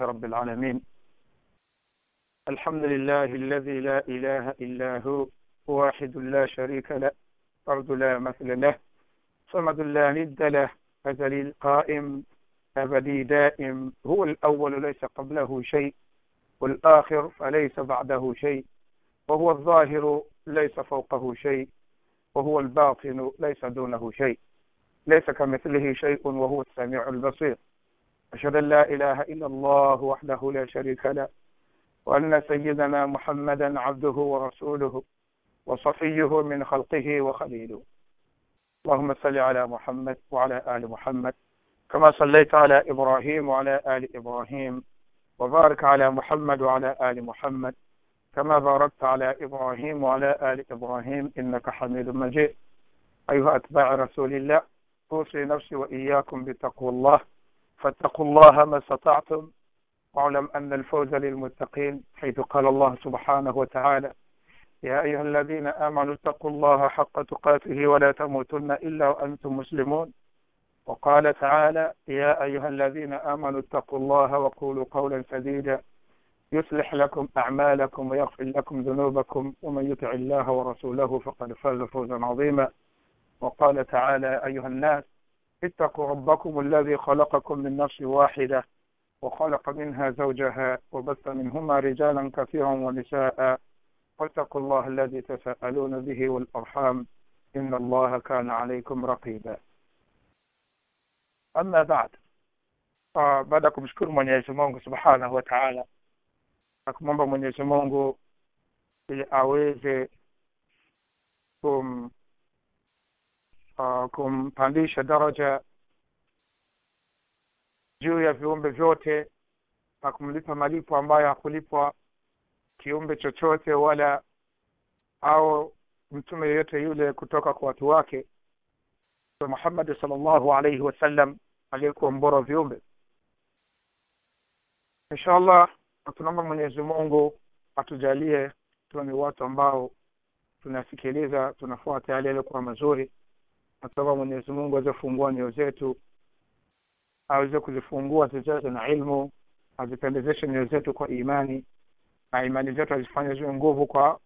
رب العالمين. الحمد لله الذي لا إله إلا هو واحد لا شريك له فرد لا مثل له صمد لا ند له أزلي القائم أبدي دائم هو الأول ليس قبله شيء والآخر فليس بعده شيء وهو الظاهر ليس فوقه شيء وهو الباطن ليس دونه شيء ليس كمثله شيء وهو السميع البصير. أشهد أن لا إله إلا الله وحده لا شريك له وأن سيدنا محمدا عبده ورسوله وصفيه من خلقه وخليله. اللهم صل على محمد وعلى آل محمد كما صليت على إبراهيم وعلى آل إبراهيم وبارك على محمد وعلى آل محمد كما باركت على إبراهيم وعلى آل إبراهيم إنك حميد مجيد. أيها أتباع رسول الله أوصي نفسي وإياكم بتقوى الله. فاتقوا الله ما استطعتم. واعلم أن الفوز للمتقين حيث قال الله سبحانه وتعالى يا أيها الذين آمنوا اتقوا الله حق تقاته ولا تموتن إلا وأنتم مسلمون. وقال تعالى يا أيها الذين آمنوا اتقوا الله وقولوا قولا سديدا يصلح لكم أعمالكم ويغفر لكم ذنوبكم ومن يطع الله ورسوله فقد فاز فوزا عظيما. وقال تعالى أيها الناس اتقوا ربكم الذي خلقكم من نفس واحدة وخلق منها زوجها وبث منهما رجالا كثيرا ونساء. واتقوا الله الذي تساءلون به والأرحام. إن الله كان عليكم رقيبا. أما بعد baada ya kumshukuru Mwenyezi Mungu Subhanahu wa Ta'ala na kumwomba Mwenyezi Mungu uh, kumpandisha daraja juu ya viumbe vyote na kumlipa malipo ambayo hakulipwa kiumbe chochote wala au mtume yeyote yule kutoka kwa watu wake. Muhammadi salllahu alaihi wasallam aliyekuwa mbora viumbe. Insha allah tunaomba Mwenyezi Mungu atujalie tuwa ni watu ambao tunasikiliza tunafuata yale yaliyokuwa mazuri natuomba Mwenyezi Mungu aweze kufungua nyoyo zetu aweze kuzifungua zijaze na ilmu azipendezeshe nyoyo zetu kwa imani na imani zetu azifanye ziwe nguvu kwa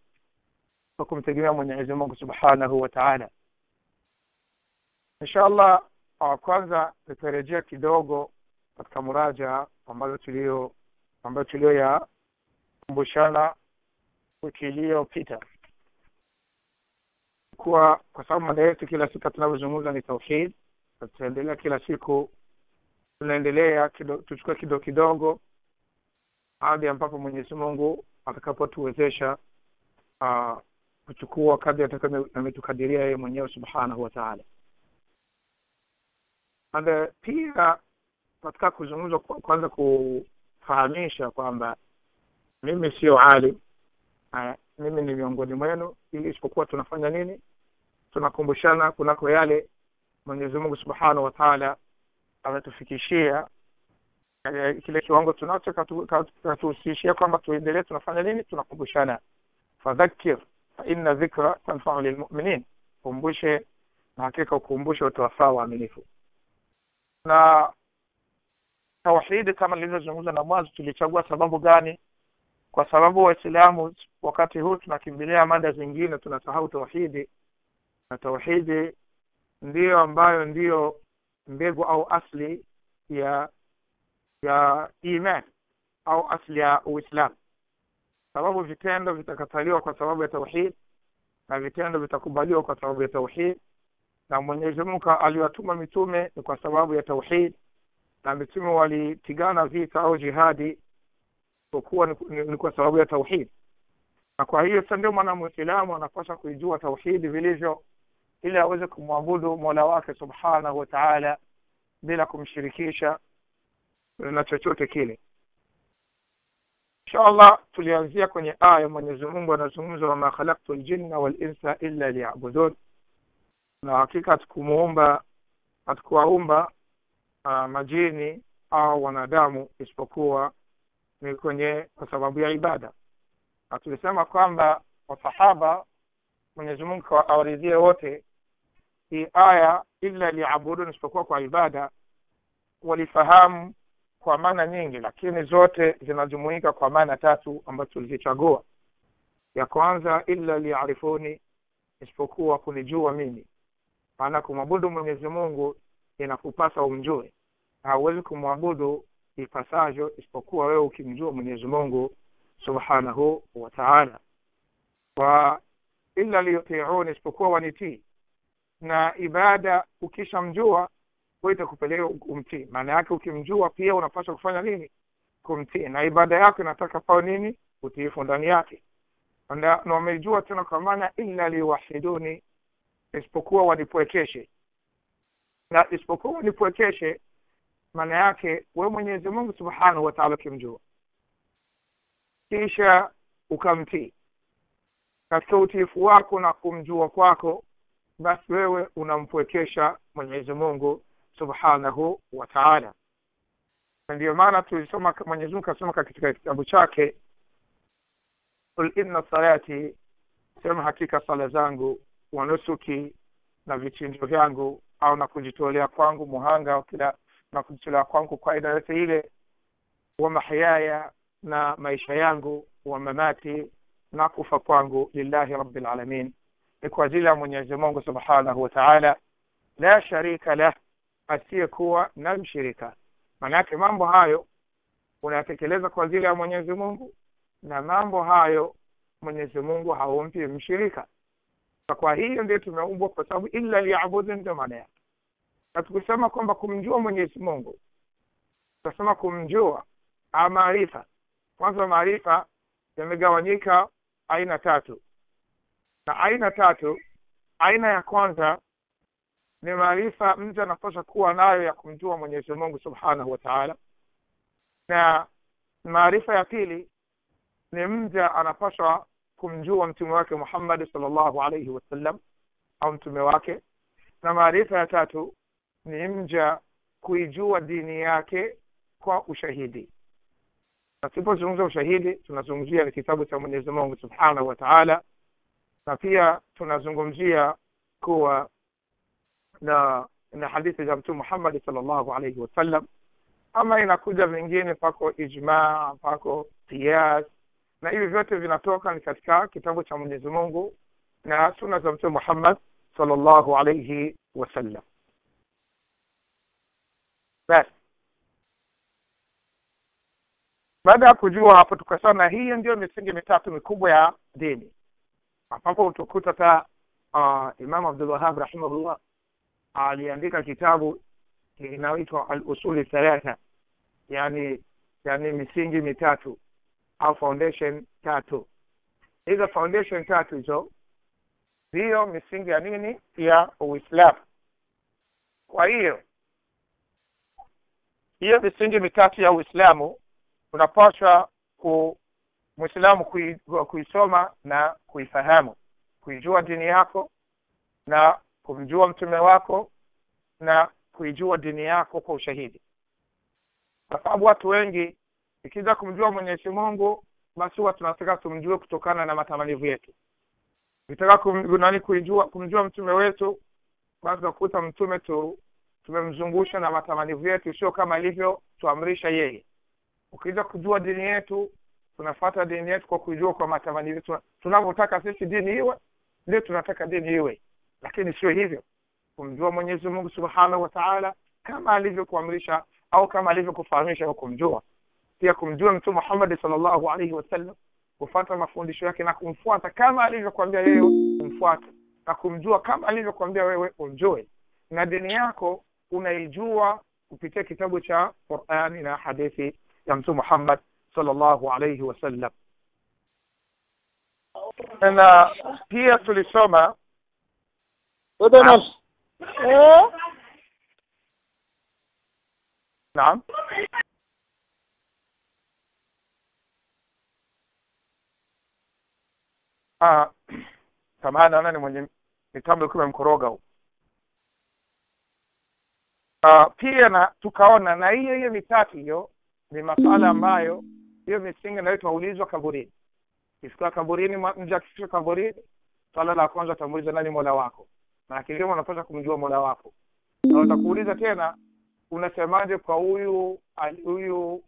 kwa kumtegemea Mwenyezi Mungu Subhanahu wa Ta'ala. Inshallah kwanza tutarejea kidogo katika muraja ambayo tulio ambayo tulio ya kumbushana wiki iliyopita kuwa kwa sababu mada yetu kila siku tunavyozungumza ni tauhid tutaendelea kila siku. Tunaendelea kido, tuchukue kidogo kidogo hadi ambapo Mwenyezi Mungu atakapotuwezesha uh, kuchukua kadri atakayo ametukadiria yeye mwenyewe subhanahu wa ta'ala. Pia katika kuzungumza kwanza kufahamisha kwamba mimi sio alim uh, mimi ni miongoni mwenu ili isipokuwa tunafanya nini tunakumbushana kunako yale Mwenyezi Mungu Subhanahu wa Ta'ala ametufikishia. Kile kiwango tunacho katuhusishia kwamba tuendelee tunafanya nini? Tunakumbushana. Fadhakir faina dhikra tanfa'u lilmu'minin. Kumbushe na hakika ukumbushe utawafaa waaminifu. Na tauhidi kama nilivyozungumza na mwanzo tulichagua sababu gani? Kwa sababu waislamu wakati huu tunakimbilia mada zingine tunasahau tauhidi na tauhidi ndiyo ambayo ndiyo mbegu au asli ya ya iman au asli ya uislamu. Sababu vitendo vitakataliwa kwa sababu ya tauhid na vitendo vitakubaliwa kwa sababu ya tauhid. Na mwenyezi mungu aliwatuma mitume ni kwa sababu ya tauhid. Na mitume walipigana vita au jihadi kuwa ni, kwa sababu ya tauhid. Na kwa hiyo sa ndio maana mwislamu anapaswa kuijua tauhidi vilivyo ili aweze kumwabudu mola wake subhanahu wa taala bila kumshirikisha na chochote kile. Insha allah tulianzia kwenye aya mwenyezi mungu anazungumza wama khalaktu ljinna walinsa illa liyabudun. Na hakika hatukumuumba hatukuwaumba uh, majini au wanadamu isipokuwa ni kwenye kwa sababu ya ibada. Na tulisema kwamba wasahaba mwenyezi mungu awaridhie wote hii aya illa liyabudun isipokuwa kwa ibada walifahamu kwa maana nyingi lakini zote zinajumuika kwa maana tatu ambazo tulizichagua. Ya kwanza illa liarifuni isipokuwa kunijua mimi. Maana kumwabudu mwenyezi mungu inakupasa umjue. Hauwezi kumwabudu ipasavyo isipokuwa wewe ukimjua mwenyezi mungu subhanahu wa taala. Wa illa liyutiuni isipokuwa wanitii na ibada ukishamjua wewe itakupeleka umtii. Maana yake ukimjua pia unapaswa kufanya nini? Kumtii. Na ibada yako inataka pao nini? Utiifu ndani yake. Na wamejua tena kwa maana illa liwahiduni isipokuwa wanipwekeshe. Na isipokuwa wanipwekeshe maana yake we mwenyezi mungu subhanahu wa taala ukimjua kisha ukamtii. Katika utiifu wako na kumjua kwako basi wewe unampwekesha mwenyezi mungu subhanahu wa taala. Na ndiyo maana tulisoma mwenyezi mungu akasema katika kitabu chake qul inna salati sema hakika sala zangu wanusuki na vichinjo vyangu au na kujitolea kwangu muhanga kila na kujitolea kwangu kwa aina yote ile wa mahyaya na maisha yangu wa mamati na kufa kwangu lillahi rabbil alamin ni kwa ajili ya mwenyezi mungu subhanahu wa taala. La sharika lah asiyekuwa na mshirika. Maanake mambo hayo unayatekeleza kwa ajili ya mwenyezi mungu na mambo hayo mwenyezi mungu haumpi mshirika. Kwa hiyo ndio tumeumbwa kwa sababu illa liyabudu, ndio maana yake. Na tukisema kwamba kumjua mwenyezi mungu tunasema kumjua amaarifa. maarifa. Kwanza maarifa yamegawanyika aina tatu na aina tatu aina ya kwanza ni maarifa mtu anapaswa kuwa nayo ya kumjua mwenyezi mungu subhanahu wa taala. Na maarifa ya pili ni mja anapaswa kumjua mtume wake muhammadi salllahu alaihi wasallam au mtume wake. Na maarifa ya tatu ni mja kuijua dini yake kwa ushahidi. Na tulipozungumza ushahidi tunazungumzia ni kitabu cha mwenyezi mungu subhanahu wa taala na pia tunazungumzia kuwa na na hadithi za mtume muhammadi salllahu alaihi wasallam ama inakuja vingine pako ijmaa pako qiyas. Na hivi vyote vinatoka ni katika kitabu cha mwenyezi mungu na suna za mtume muhammad salllahu alaihi wasallam basi. Baada ya kujua hapo tukasema hiyo ndio misingi mitatu mikubwa ya dini ambapo utakuta ta uh, imam abdulwahab rahimahullah aliandika kitabu kinaitwa al-usuli thalatha yani yani misingi mitatu au foundation tatu. Hizo foundation tatu hizo ndiyo misingi ya nini? Ya uislamu. Kwa hiyo hiyo misingi mitatu ya uislamu unapaswa ku mwislamu kui, kuisoma na kuifahamu. Kuijua dini yako na kumjua mtume wako na kuijua dini yako kwa ushahidi. Kwa sababu watu wengi ikiza kumjua mwenyezi mungu basi huwa tunataka tumjue kutokana na matamanivu yetu. Ukitaka nani kuijua kumjua mtume wetu basi unakuta mtume tu tumemzungusha na matamanivu yetu sio kama ilivyo tuamrisha yeye. Ukija kujua dini yetu tunafata dini yetu kwa kujua kwa matamani yetu tunavyotaka sisi dini iwe ndio tunataka dini iwe. Lakini sio hivyo. Kumjua mwenyezi mungu subhanahu wa taala kama alivyokuamrisha au kama alivyokufahamisha kwa kumjua. Pia kumjua mtume muhammadi salllahu alaihi wasallam kufata mafundisho yake na kumfuata kama alivyokuambia yeye kumfuata na kumjua kama alivyokuambia wewe umjue. Na dini yako unaijua kupitia kitabu cha qurani na hadithi ya mtume muhammad salllahu alaihi wasallam na pia tulisoma naam. Ah samahani naona ni mwenye mitambo ikiwa imemkoroga huu ah pia na tukaona na hiyo hiyo mitatu hiyo ni masala ambayo hiyo misingi nayo ulizwa kaburini. Kifika kaburini mja akifika kaburini swala la kwanza utamuuliza nani mola wako? Maanake leo unapaswa kumjua mola wako. Na utakuuliza tena unasemaje kwa huyu huyu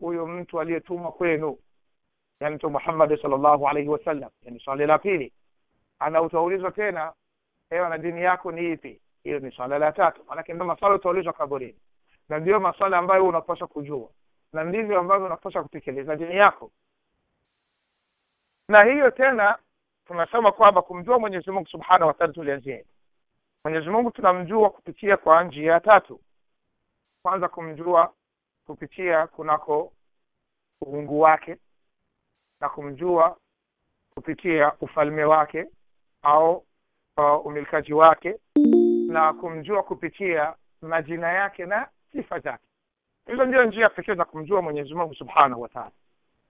huyu mtu aliyetumwa kwenu? Yani mtu muhammadi salllahu alaihi wasallam. Yani swali la pili. Ana utaulizwa tena ewa na dini yako ni ipi? Hiyo ni swala la tatu. Manake ndio maswala utaulizwa kaburini. Na ndio maswala ambayo unapaswa kujua na ndivyo ambavyo unapaswa kutekeleza dini yako. Na hiyo tena tunasema kwamba kumjua mwenyezi mungu subhanahu wa taala tulianzia mwenyezi mungu tunamjua kupitia kwa njia tatu. Kwanza kumjua kupitia kunako uungu wake na kumjua kupitia ufalme wake au uh, umilikaji wake na kumjua kupitia majina yake na sifa zake hizo ndio njia pekee za kumjua mwenyezi mungu subhanahu wataala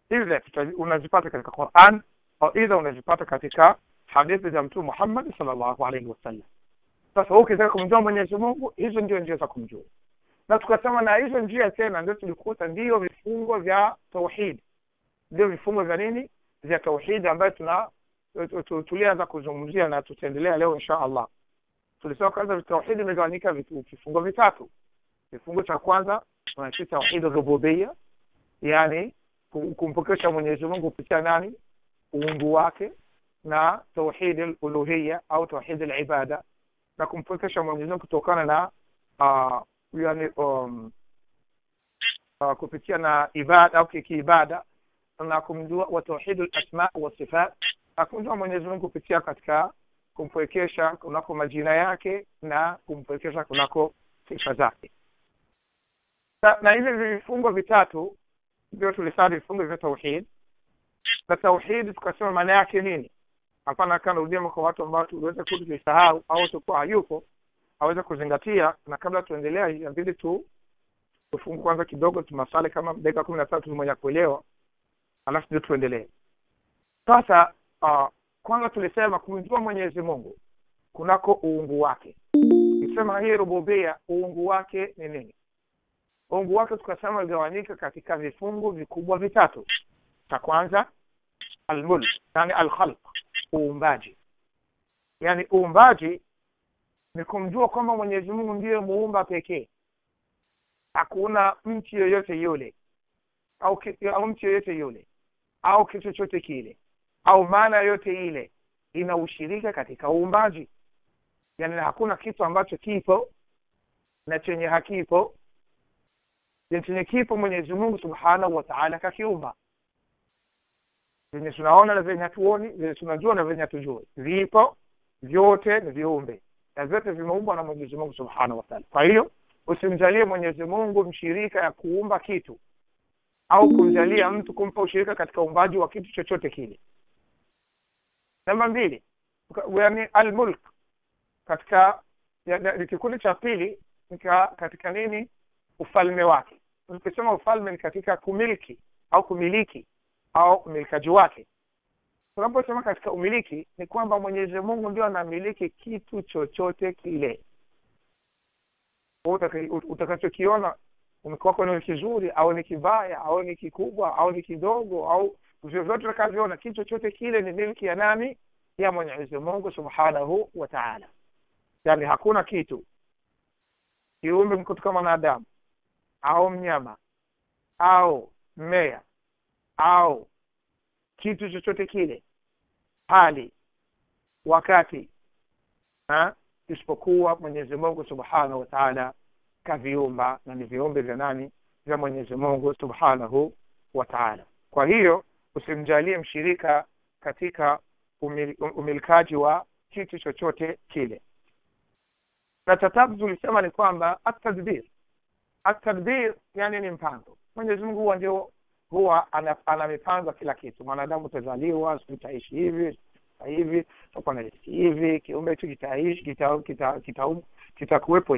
hizi unazipata katika quran au idha unazipata katika hadithi za mtume muhammadi salllahu alaihi wasallam sasa ukitaka kumjua mwenyezi mungu hizo ndio njia za kumjua. Na tukasema na hizo njia tena ndio tulikuta ndio vifungo vya tauhidi ndio vifungo vya nini? Vya tauhidi ambayo tuna tulianza kuzungumzia na tutaendelea leo insha allah. Tulisema kwanza tauhidi imegawanyika vifungo vitatu. Kifungo cha kwanza tunaita tauhidi rububia yani kumpokesha mwenyezi mungu kupitia nani uungu wake na tauhidi uluhiya au tauhidi libada na kumpokesha mwenyezi mungu kutokana na yani um, kupitia na ibada au kiibada na kumjua wa tauhidu lasma wasifat na kumjua mwenyezi mungu kupitia katika kumpwekesha kunako majina yake na kumpwekesha kunako sifa zake na, hivi vifungo vitatu ndio tulisali vifungo vya tauhid. Na tauhid tukasema maana yake nini? Hapana kanarudia kwa watu ambao tuliweza kudu tuisahau au tukuwa hayupo aweze kuzingatia. Na kabla tuendelea inabidi tu tufungu kwanza kidogo tumasale kama dakika kumi na tatu mwenye kuelewa. Alafu ndio tuendelee. Sasa uh, kwanza tulisema kumjua mwenyezi mungu kunako uungu wake. Kisema hii rububia uungu wake ni nini uungu wake tukasema igawanyika katika vifungu vikubwa vitatu. Cha kwanza almulk yani alkhalq uumbaji. Yani uumbaji ni kumjua kwamba mwenyezi mungu ndiye muumba pekee. Hakuna mtu yoyote yule au, au mtu yoyote yule au kitu chochote kile au maana yoyote ile ina ushirika katika uumbaji. Yani hakuna kitu ambacho kipo na chenye hakipo chenye kipo mwenyezi mungu subhanahu wa taala kakiumba. Venye tunaona na venye hatuoni venye tunajua na venye hatujui. Vipo vyote ni viumbe. Na vyote vimeumbwa na mwenyezi mungu subhanahu wa taala. Kwa hiyo usimjalie mwenyezi mungu mshirika ya kuumba kitu. Au kumjalia mtu kumpa ushirika katika uumbaji wa kitu chochote kile. Namba mbili. Yani almulk. Katika kikundi cha pili katika nini? Ufalme wake tukisema ufalme ni katika kumiliki au kumiliki au umilikaji wake. Tunaposema katika umiliki ni kwamba mwenyezi mungu ndio anamiliki kitu chochote kile. Utakachokiona kwako ni kizuri au ni kibaya au ni kikubwa au ni kidogo au vyovyote utakavyoona kitu chochote kile ni milki ya nani? Ya mwenyezi mungu subhanahu wa taala. Yani hakuna kitu. Kiumbe kutoka mwanadamu au mnyama au mmea au kitu chochote kile hali wakati ha? isipokuwa mwenyezi mungu subhanahu wa taala kaviumba na ni viumbe vya nani? Vya mwenyezi mungu subhanahu wa taala. Kwa hiyo usimjalie mshirika katika umil, umilikaji wa kitu chochote kile. Na tatatu tulisema ni kwamba atadbir atadbir yani ni mpango. Mwenyezi mungu huwa ndio huwa ana, ana mipango kila kitu. Mwanadamu utazaliwa sitaishi hivi hivi tutakuwa na hivi kiumbe hicho kitaishi kita, kita,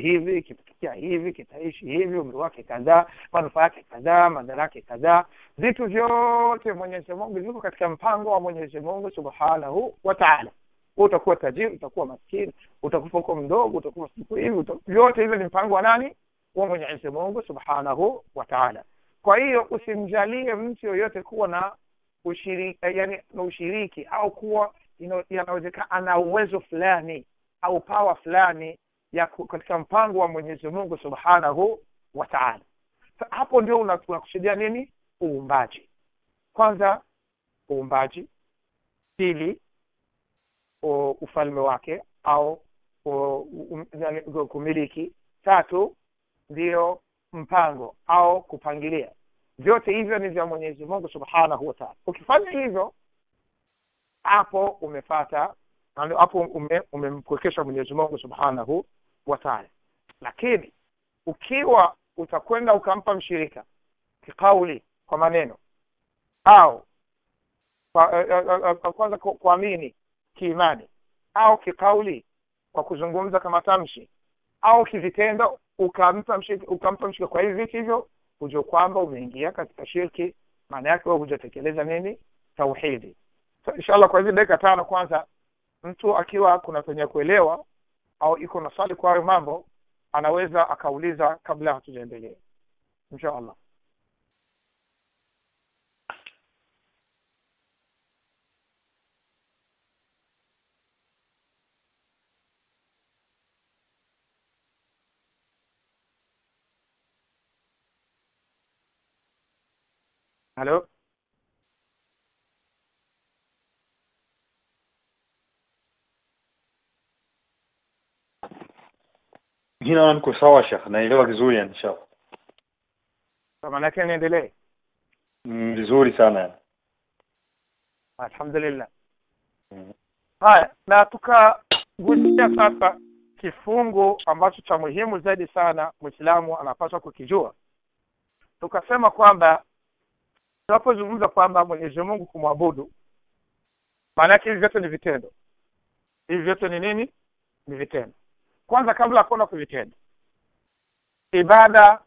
hivi kitafikia hivi kitaishi hivi umri wake kadhaa manufaa yake kadhaa madhara yake kadhaa. Vitu vyote mwenyezi mungu viko katika mpango wa mwenyezi mungu subhanahu wa taala. Utakuwa tajiri utakuwa maskini utakufa uko mdogo utakuwa siku hivi vyote hivyo ni mpango wa nani wa mwenyezi mungu subhanahu wa taala kwa hiyo usimjalie mtu yoyote kuwa na ushiriki yani na ushiriki au kuwa yanawezekana ana uwezo fulani au pawa fulani ya katika mpango wa mwenyezi mungu subhanahu wa taala hapo ndio una- unakusudia nini uumbaji kwanza uumbaji pili ufalme wake au kumiliki tatu ndio mpango au kupangilia. Vyote hivyo ni vya mwenyezi mungu subhanahu wa taala. Ukifanya hivyo hapo umefata hapo ume- umemkwekesha mwenyezi mungu subhanahu wa taala. Lakini ukiwa utakwenda ukampa mshirika kikauli kwa maneno au eh, eh, eh, kwanza ku- kuamini kiimani au kikauli kwa kuzungumza kama tamshi au kivitendo ukampa mshirika ukampa mshirika kwa hivi hivyo hujua kwamba umeingia katika shirki maana yake wewe hujatekeleza nini? Tauhidi. So, inshallah kwa hizi dakika tano kwanza mtu akiwa kuna penye kuelewa au iko na swali kwa hayo mambo anaweza akauliza kabla hatujaendelea. Insha allah Jina niko sawa shekh naelewa vizuri yani Sheikh. Maana yake niendelee mm, vizuri sana alhamdulillah mm. haya na tukagusia sasa kifungu ambacho cha muhimu zaidi sana mwislamu anapaswa kukijua tukasema kwamba tunapozungumza kwamba mwenyezi mungu kumwabudu maana yake hivi vyote ni vitendo. Hivi vyote ni nini? Ni vitendo. Kwanza kabla ya kuenda kuvitenda ibada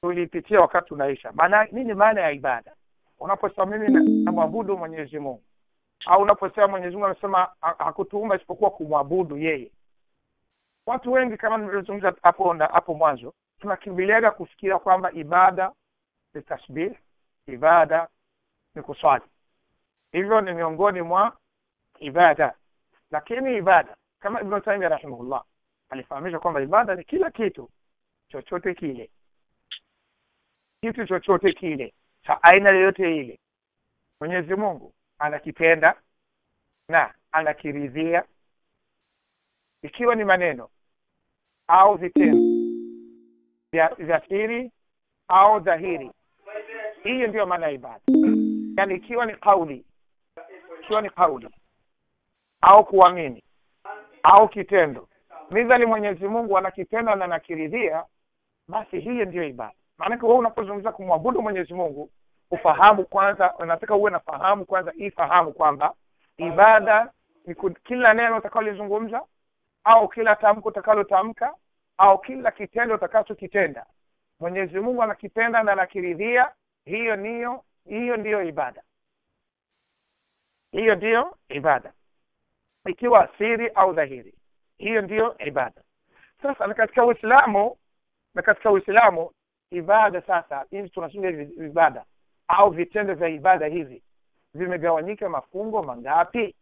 tulipitia wakati tunaisha maana nini maana ya ibada? Unaposema mimi na- namwabudu mwenyezi mungu au unaposema mwenyezi mungu amesema hakutuumba isipokuwa kumwabudu yeye. Watu wengi kama nilivyozungumza hapo hapo mwanzo tunakimbiliaga kufikiria kwamba ibada ni tasbih ibada ni kuswali. Hivyo ni miongoni mwa ibada. Lakini ibada kama ibnu taimia rahimahullah alifahamisha kwamba ibada ni kila kitu chochote kile. Kitu chochote kile cha aina yoyote ile. Mwenyezi mungu anakipenda na anakiridhia. Ikiwa ni maneno au vitendo vya siri au dhahiri hiyo ndiyo maana ya ibada. Yaani ikiwa ni kauli ikiwa ni kauli au kuamini au kitendo midhali mwenyezi mungu anakipenda na anakiridhia basi hiyo ndiyo ibada. Maanake wewe unapozungumza kumwabudu mwenyezi mungu ufahamu kwanza unataka uwe na fahamu kwanza ifahamu fahamu kwamba ibada ni kila neno utakalolizungumza au kila tamko utakalotamka au kila kitendo utakachokitenda. Mwenyezi mungu anakipenda na anakiridhia hiyo niyo hiyo ndiyo ibada. Hiyo ndiyo ibada. Ikiwa siri au dhahiri. Hiyo ndiyo ibada. Sasa na katika uislamu na katika uislamu ibada sasa hivi tunasema hivi ibada au vitendo vya ibada hivi vimegawanyika mafungo mangapi?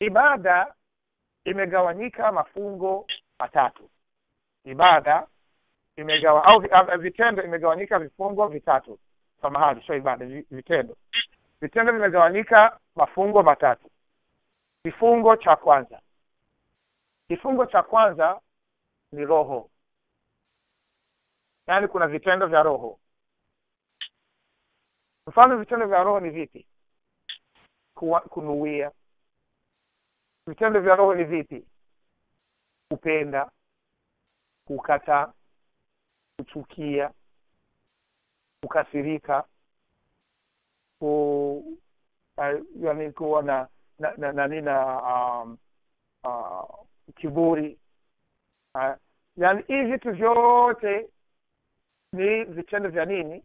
Ibada imegawanyika mafungo matatu. Ibada imegawa au vitendo imegawanyika vifungo vitatu samahani sio ibada vitendo. Vitendo vimegawanyika mafungo matatu. Kifungo cha kwanza. Kifungo cha kwanza ni roho. Yaani kuna vitendo vya roho. Mfano vitendo vya roho ni vipi? Kunuia. Vitendo vya roho ni vipi? Kupenda kukataa kuchukia kukasirika ku uh, yani kuwa na na na, na, na um, uh, kiburi. Uh, yani hivi vitu vyote ni vitendo vya nini?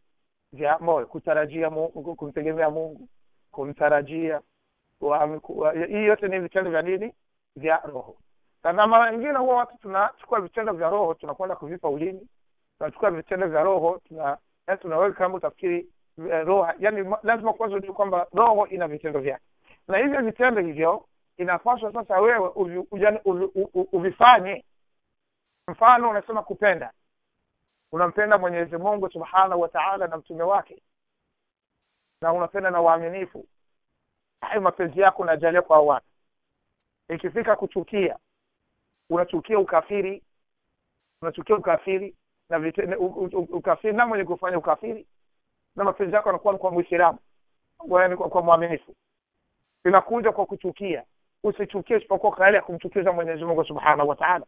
Vya moyo kutarajia mungu kumtegemea mungu kumtarajia hii yote ni vitendo vya nini? Vya roho. Na mara nyingine huwa watu tunachukua vitendo vya roho tunakwenda kuvipa ulimi tunachukua vitendo vya roho tuna yani tunaweka kama utafikiri roho yani lazima kwanza ujue kwamba roho ina vitendo vyake. Na hivyo vitendo hivyo inapaswa sasa wewe uvifanye. Mfano unasema kupenda. Unampenda mwenyezi mungu subhanahu wa taala na mtume wake. Na unapenda na uaminifu hayo mapenzi yako unajalia kwa watu. Ikifika kuchukia unachukia ukafiri. Unachukia ukafiri na ukafiri na mwenye kufanya ukafiri na mapenzi yako yanakuwa kwa mwislamu yaani kwa, mwaminifu. Inakuja kwa kuchukia. Usichukie isipokuwa kwa ya kumchukiza mwenyezi mungu subhanahu wa taala.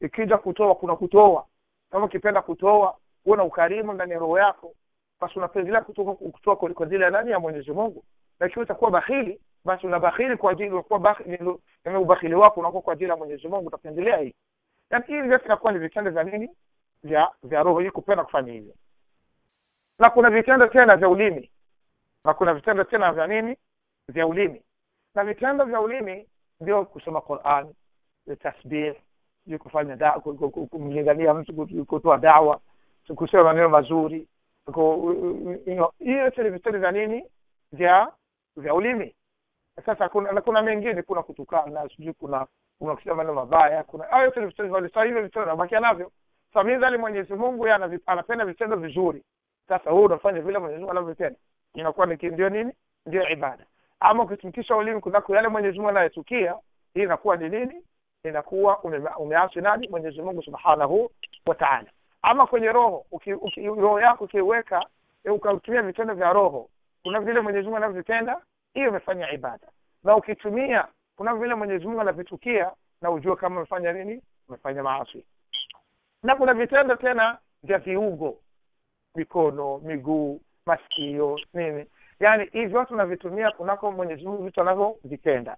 Ikija kutoa kuna kutoa. Kama ukipenda kutoa huwe na ukarimu ndani ya roho yako basi unapendelea kutoa kutoa kwa ajili ya nani ya mwenyezi mungu. Na ikiwa utakuwa bakhili basi una bahili kwa ajili unakuwa yani ubakhili wako unakuwa kwa ajili ya mwenyezi mungu. Utapendelea hii. Yaani hivi vyote inakuwa ni vitendo vya nini vya vya roho hii kupenda kufanya hivyo. Na kuna vitendo tena vya ulimi. Na kuna vitendo tena vya nini? Vya ulimi. Na vitendo vya ulimi ndio kusoma Qur'an tasbih kufanya da ku- ku- ku- kumlingania mtu kutoa dawa kusema maneno mazuri. Hiyo yote ni vitendo vya nini? Vya vya ulimi. Sasa kuna na kuna mengine kuna kutukana sijui kuna kuna kusema maneno mabaya kuna hayo yote ni vitendo vya ulimi. sasa hivyo vitendo nabakia navyo sasa midhali Mwenyezi Mungu yeye anapenda vitendo vizuri. Sasa wewe unafanya vile Mwenyezi Mungu anavyopenda inakuwa ni ndio nini? Ndio ibada. Ama ukitumikisha ulimi kunako yale Mwenyezi Mungu anayechukia hii inakuwa ni nini? Inakuwa ume- umeasi nani? Mwenyezi Mungu Subhanahu wa Ta'ala. Ama kwenye roho uki, uki, roho yako ukiweka e, ukatumia vitendo vya roho kuna vile Mwenyezi Mungu anavyopenda hiyo umefanya ibada. Na ukitumia kuna vile Mwenyezi Mungu anavitukia na ujue kama umefanya nini? Umefanya maasi na kuna vitendo tena vya viungo mikono miguu masikio nini. Yaani hivi watu unavitumia kunako Mwenyezi Mungu vitu anavyovipenda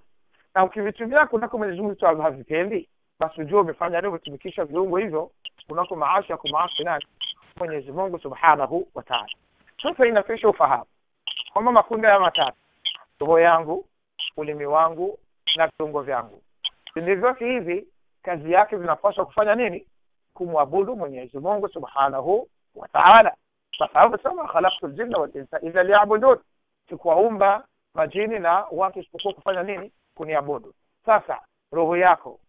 na ukivitumia kunako Mwenyezi Mungu vitu havipendi basi ujue umefanya umetumikisha viungo hivyo kunako maasi ya kumaasi nani Mwenyezi Mungu Subhanahu wataala sasa inafisha ufahamu kwamba makundi haya matatu roho yangu ulimi wangu na viungo vyangu. Vitendo vyote hivi kazi yake vinapaswa kufanya nini kumwabudu Mwenyezi Mungu Subhanahu wa Ta'ala. Kwa sababu sema khalaqtu al-jinna wal insa illa liya'budun. Sikuwaumba majini na watu isipokuwa kufanya nini? Kuniabudu. Sasa roho yako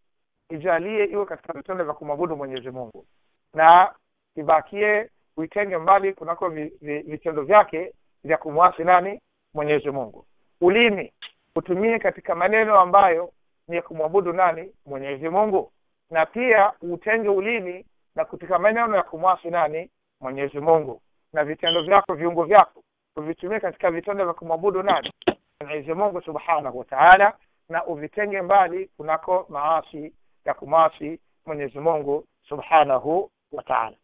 ijalie iwe katika vitendo vya kumwabudu Mwenyezi Mungu. Na ibakie uitenge mbali kunako vi- vi- vitendo vyake vya kumwasi nani? Mwenyezi Mungu. Ulimi utumie katika maneno ambayo ni ya kumwabudu nani? Mwenyezi Mungu na pia utenge ulimi na kutika maneno ya kumwasi nani? Mwenyezi Mungu. Na vitendo vyako viungo vyako uvitumie katika vitendo vya kumwabudu nani? Mwenyezi Mungu Subhanahu wa Ta'ala. Na uvitenge mbali kunako maasi ya kumwasi Mwenyezi Mungu Subhanahu wa Ta'ala.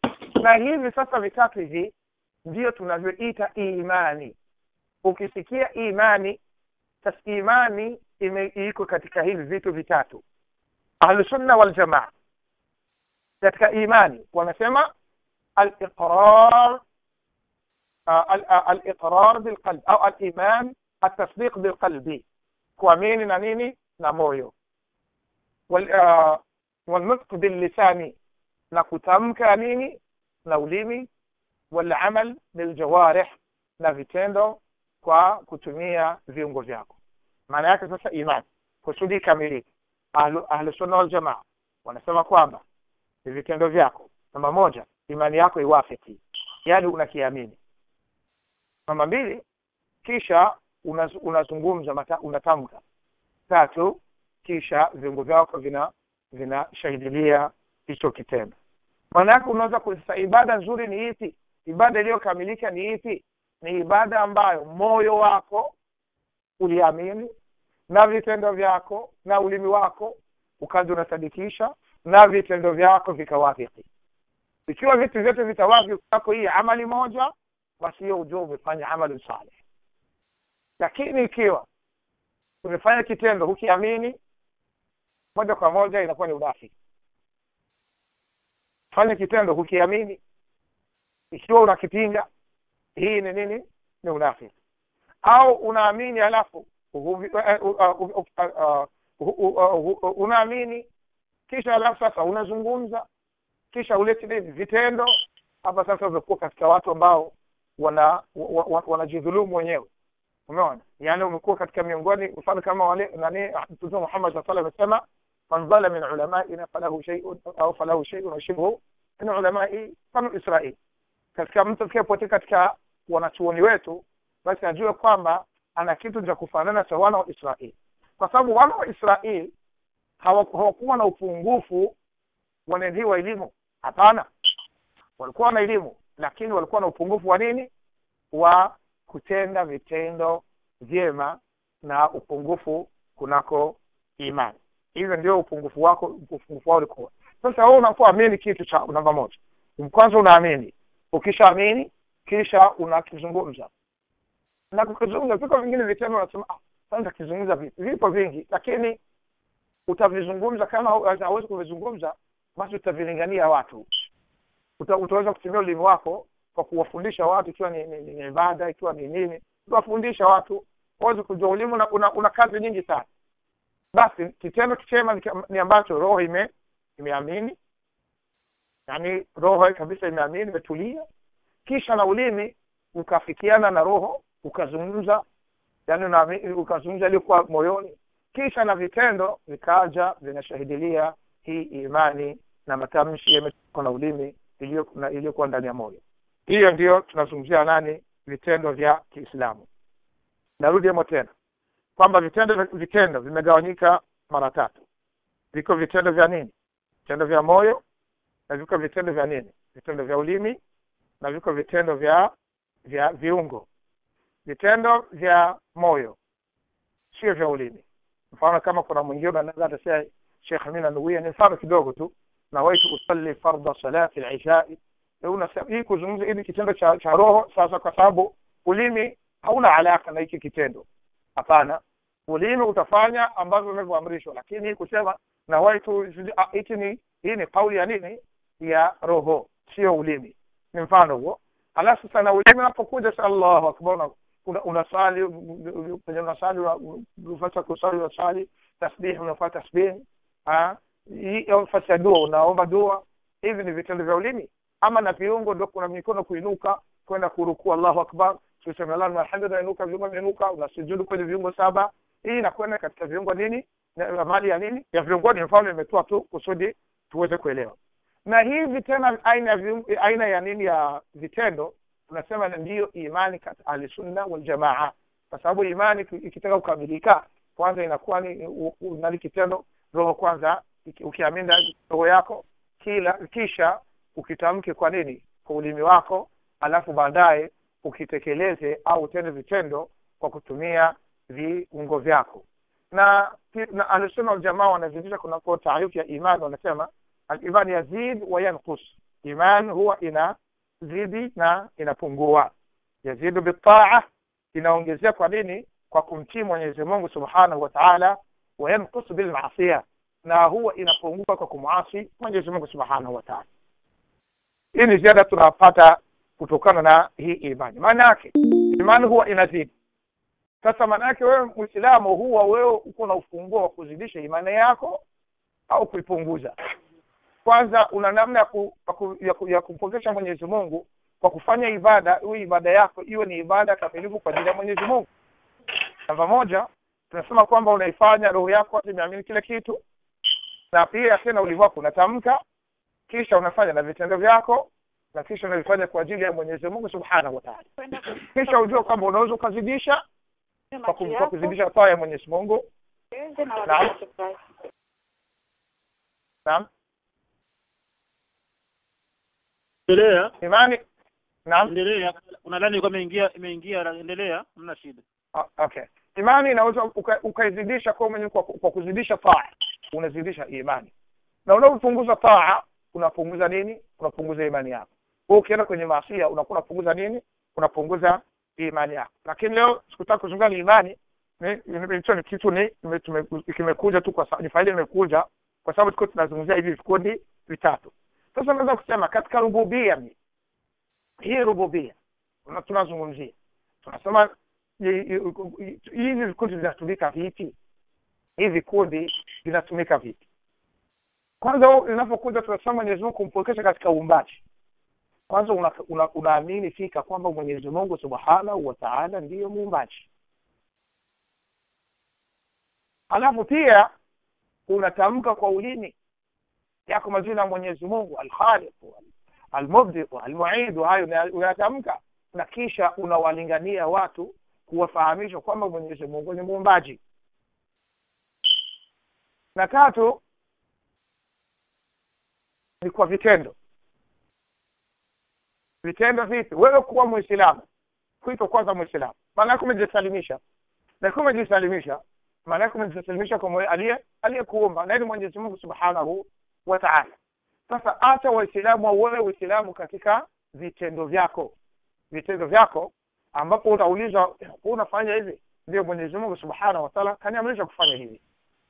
Na hivi sasa vitatu hivi ndio tunavyoita imani. Ukisikia imani sasa imani ime- iko katika hivi vitu vitatu أهل السنة والجماعة. ذاتك إيماني ونسمى الإقرار آه، آه، الإقرار بالقلب أو الإيمان التصديق بالقلب. كوامين نانيني؟ ناموريو. آه، والنطق باللسان. نكتم كانيني نوليمي. والعمل بالجوارح. نفيتندو كوا كتمية فيونغوزياكو معناها كسنسا إيمان. كسودي كاميريكي ahlu, sunna wal jamaa wanasema kwamba ni vitendo vyako. Namba moja imani yako iwafiki. Yaani unakiamini. Namba mbili kisha unazungumza una unatamka. Tatu kisha viungo vyako vina vinashahidilia hicho kitendo. Maana yake unaweza kusa ibada nzuri ni ipi? Ibada iliyokamilika ni ipi? Ni ibada ambayo moyo wako uliamini na vitendo vyako na ulimi wako ukaja unasadikisha na vitendo vyako vikawafiki ikiwa vitu vyote vitawafiki kwako hii amali moja basi hiyo ujua umefanya amali saleh lakini ikiwa umefanya kitendo hukiamini moja kwa moja inakuwa ni unafiki fanya kitendo hukiamini ikiwa unakipinga hii ni nini? Ni unafiki au unaamini halafu unaamini, kisha alafu sasa unazungumza, kisha ulete nini vitendo hapa. Sasa utakuwa katika watu ambao wana wanajidhulumu wenyewe, umeona? Yani umekuwa katika miongoni, mfano kama wale nani, Mtume Muhammad sallallahu alaihi wasallam man min ulamaina falahu shay'un au falahu shay'un wa shibhu min ulamai banu Israil, katika mtu atakayepotea katika wanachuoni wetu, basi ajue kwamba ana kitu cha kufanana cha wana wa Israeli. Kwa sababu wana wa Israeli hawakuwa na upungufu wanaendiwa elimu. Hapana. Walikuwa na elimu lakini walikuwa na upungufu wa nini? Wa kutenda vitendo vyema na upungufu kunako imani. Hivyo ndio upungufu wako upungufu wao ulikuwa. Sasa wewe unapoamini kitu cha namba moja kwanza unaamini. Ukishaamini kisha unakizungumza na kukizungumza viko vingine vitendo unasema ah, sasa kizungumza vipi vipo vingi lakini utavizungumza kama hauwezi kuvizungumza basi utavilingania watu. Uta, utaweza kutumia ulimi wako kwa kuwafundisha watu ikiwa ni, ni, ni ibada ikiwa ni nini. Utawafundisha watu waweze kujua ulimi una, una, una kazi nyingi sana. Basi kitendo kichema ni, ambacho roho ime imeamini. Yaani roho kabisa imeamini imetulia. Kisha na ulimi ukafikiana na roho ukazungumza yani ukazungumza iliyokuwa moyoni. Kisha na vitendo vikaja vinashahidilia hii imani na matamshi yametoka na ulimi iliyokuwa ndani ya moyo. Hiyo ndiyo tunazungumzia nani? Vitendo vya kiislamu. Narudi hemo tena kwamba vitendo vitendo vimegawanyika mara tatu. Viko vitendo vya nini? Vitendo vya moyo na viko vitendo vya nini? Vitendo vya ulimi na viko vitendo vya vya viungo vitendo vya moyo sio vya ulimi. Mfano kama kuna mwingine anaweza atasema Sheikh Amina Nuwia ni mfano kidogo tu. Nawaitu usalli fardha salati al-ishai. Hii kuzungumza hili kitendo cha, cha roho. Sasa kwa sababu ulimi hauna alaka na hiki kitendo. Hapana. Ulimi utafanya ambavyo umevyoamrishwa lakini kusema nawaitu hiki ni hii ni kauli ya nini? Ya roho sio ulimi. Ni mfano huo. Alafu sana ulimi unapokuja Allahu akbar unasali kwenye unasali unafata kusali unasali tasbihi unafaa tasbihi nafasi ya dua unaomba dua hivi ni vitendo vya ulimi? Ama na viungo ndio kuna mikono kuinuka kwenda kurukua Allahu akbar tuseme alhamdulillah inuka viungo vinainuka unasujudu kwenye viungo saba. Hii inakwenda katika viungo nini? Amali ya nini? Ya viungoni mfano imetoa tu kusudi tuweze kuelewa. Na hivi tena aina ya aina ya nini ya vitendo tunasema ndiyo imani kati ahlisunna waljamaa. Kwa sababu imani ikitaka kukamilika kwanza inakuwa ni nani kitendo? Roho kwanza ukiamini roho yako kila kisha ukitamke kwa nini? Kwa ulimi wako alafu baadaye ukitekeleze au utende vitendo kwa kutumia viungo vyako. Na, na ahlusunna waljamaa wanazidisha kunako taarifu ya imani wanasema alimani yazid wa yanqus. Iman huwa inazidi na inapungua. Yazidu bitaa inaongezea kwa nini? Kwa kumtii mwenyezi mungu subhanahu wa taala wa yanqus bilmasia na huwa inapungua kwa kumwasi mwenyezi mungu subhanahu wa taala. Hii ni ziada tunapata kutokana na hii imani. Maana yake imani huwa inazidi. Sasa maana yake wewe mwislamu huwa wewe uko na ufunguo wa kuzidisha imani yako au kuipunguza kwanza una namna ya, ku, ya, ku, ya, ku, ya kumpokesha mwenyezi mungu kwa kufanya ibada iwe ibada yako iwe ni ibada kamilifu kwa ajili ya mwenyezi mungu. Namba moja tunasema kwamba unaifanya roho yako imeamini kile kitu na pia tena wako unatamka kisha unafanya na vitendo vyako na kisha unavifanya kwa ajili ya mwenyezi mungu subhanahu wataala kisha ujue kwamba unaweza ukazidisha kwa kwa kuzidisha taa ya mwenyezi mungu. Naam. naam endelea. Imani? Naam. Endelea. Unadhani kwa imeingia imeingia endelea? Mna shida. Ah, okay. Imani inaweza uka- ukaizidisha kwa mwenye kwa, kwa kuzidisha taa unazidisha imani. Na unapopunguza taa unapunguza nini? Unapunguza imani yako. Wewe ukienda kwenye maasia unakuwa unapunguza nini? Unapunguza imani yako. Lakini leo sikutaka kuzungumza ni imani. Ni- ni- hicho ni kitu ni kimekuja tu kwa sababu ni faida imekuja kwa sababu tuko tunazungumzia hivi vikundi vitatu sasa naweza kusema katika rububia hii rububia tunazungumzia. Tunasema hi- hi- hivi vikundi vinatumika vipi? Hivi vikundi vinatumika vipi? Kwanza linapokuja inapokuja tunasema mwenyezi mungu kumpokesha katika uumbaji. Kwanza unaamini una, una fika kwamba mwenyezi mungu subhanahu wataala ndiyo muumbaji. Alafu pia unatamka kwa ulimi yako majina ya mwenyezi mungu alkhaliq almubdi almuidu hayo unayatamka na kisha unawalingania watu kuwafahamisha kwamba mwenyezi mungu ni muumbaji. Na tatu ni kwa vitendo. Vitendo vipi? Wewe kuwa mwislamu kuitwa kwanza mwislamu maana yake umejisalimisha. Na kama umejisalimisha maana yake umejisalimisha kwa aliye aliyekuumba na ni mwenyezi mungu subhanahu wa taala sasa acha waislamu wewe uislamu katika vitendo vyako. Vitendo vyako ambapo utaulizwa unafanya hivi? Ndio mwenyezi mungu subhanahu wa taala kaniamrisha kufanya hivi.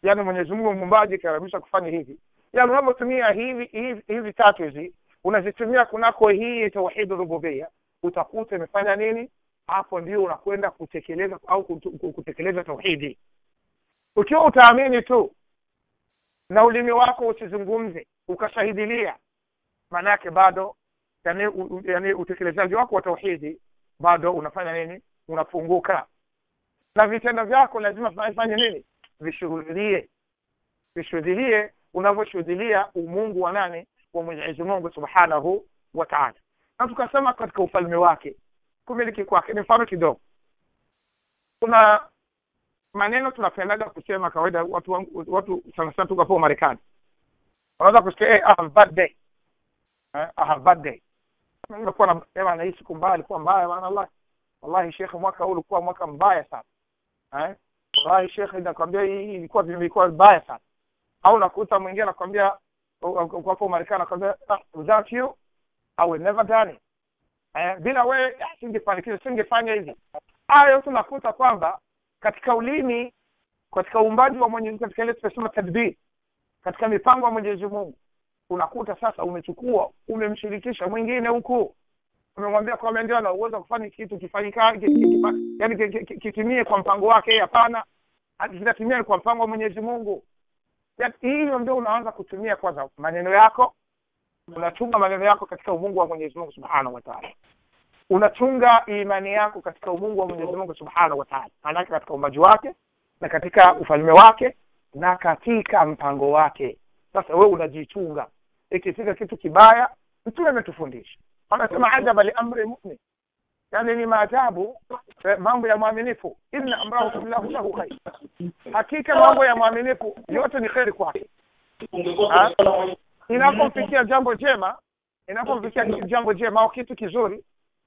Yaani mwenyezi mungu mumbaji kaniamrisha kufanya hivi. Yaani unapotumia hivi hivi hivi tatu hizi unazitumia kunako hii tauhid rububia utakuta imefanya nini? Hapo ndio unakwenda kutekeleza au kutekeleza tauhidi ukiwa utaamini tu na ulimi wako usizungumze ukashahidilia. Maana yake bado yani, yani utekelezaji wako wa tauhidi bado unafanya nini? Unapunguka na vitendo vyako lazima vifanye nini? Vishuhudilie vishuhudilie unavyoshuhudilia umungu wa nani? Wa mwenyezi mungu subhanahu wa taala. Na tukasema katika ufalme wake kumiliki kwake ni mfano kidogo. Kuna maneno tunapendaga kusema kawaida watu watu sana sana tuko hapo marekani. Unaweza kusikia hey, I have bad day. Eh, I have bad day. Nimekuwa na sema na hii siku mbaya bana Allah wallahi Sheikh, mwaka huu ulikuwa mwaka mbaya sana. Eh wallahi Sheikh, nakwambia hii ilikuwa ilikuwa mbaya sana. Au nakuta mwingine anakwambia kwa hapo marekani anakwambia ah, without you I will never done it. Eh, bila wewe singefanikiwa singefanya hivi. Hayo tunakuta kwamba katika ulimi katika uumbaji wa Mwenyezi katika ile tunasema tadbir katika mipango ya Mwenyezi Mungu unakuta sasa umechukua umemshirikisha mwingine huku. Umemwambia kwamba ndio ana uwezo kufanya kitu kifanyika yani kitimie kwa mpango wake hapana. Kitatimia kwa mpango wa Mwenyezi Mungu. Hiyo ndio unaanza kutumia kwanza maneno yako unatuma maneno yako katika umungu wa Mwenyezi Mungu Subhanahu wa Ta'ala unachunga imani yako katika umungu wa Mwenyezi Mungu Subhanahu wa Ta'ala. Katika umaji wake na katika ufalme wake na katika mpango wake. Sasa wewe unajichunga ikifika kitu kibaya. Mtume ametufundisha. Anasema ajaba li amri mu'min. Yani ni maajabu mambo ya mwaminifu. Inna amrahu kullahu lahu khair. Hakika mambo ya mwaminifu yote ni kheri kwake. Inapomfikia jambo jema inapomfikia jambo jema au kitu kizuri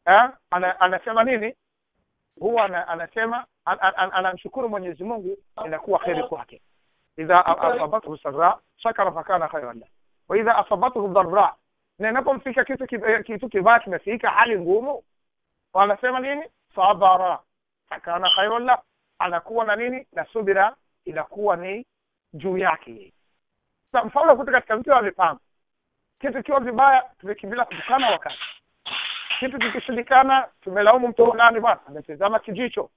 eh, ana, anasema nini? Huwa ana, anasema an, an, anamshukuru Mwenyezi Mungu inakuwa kheri kwake. Idha asabathu sarra shakara fakana khairan lahu. Wa idha asabathu dharra na inapomfika kitu kitu kibaya kimefika hali ngumu wanasema nini? Sabara fakana khairan lahu. Anakuwa na nini? Na subira inakuwa ni juu yake. Sasa mfano kutoka katika mtu wa mipango kitu kiwa vibaya tumekimbilia kutukana wakati kitu kikishindikana tumelaumu mtu nani bwana? Ametizama kijicho.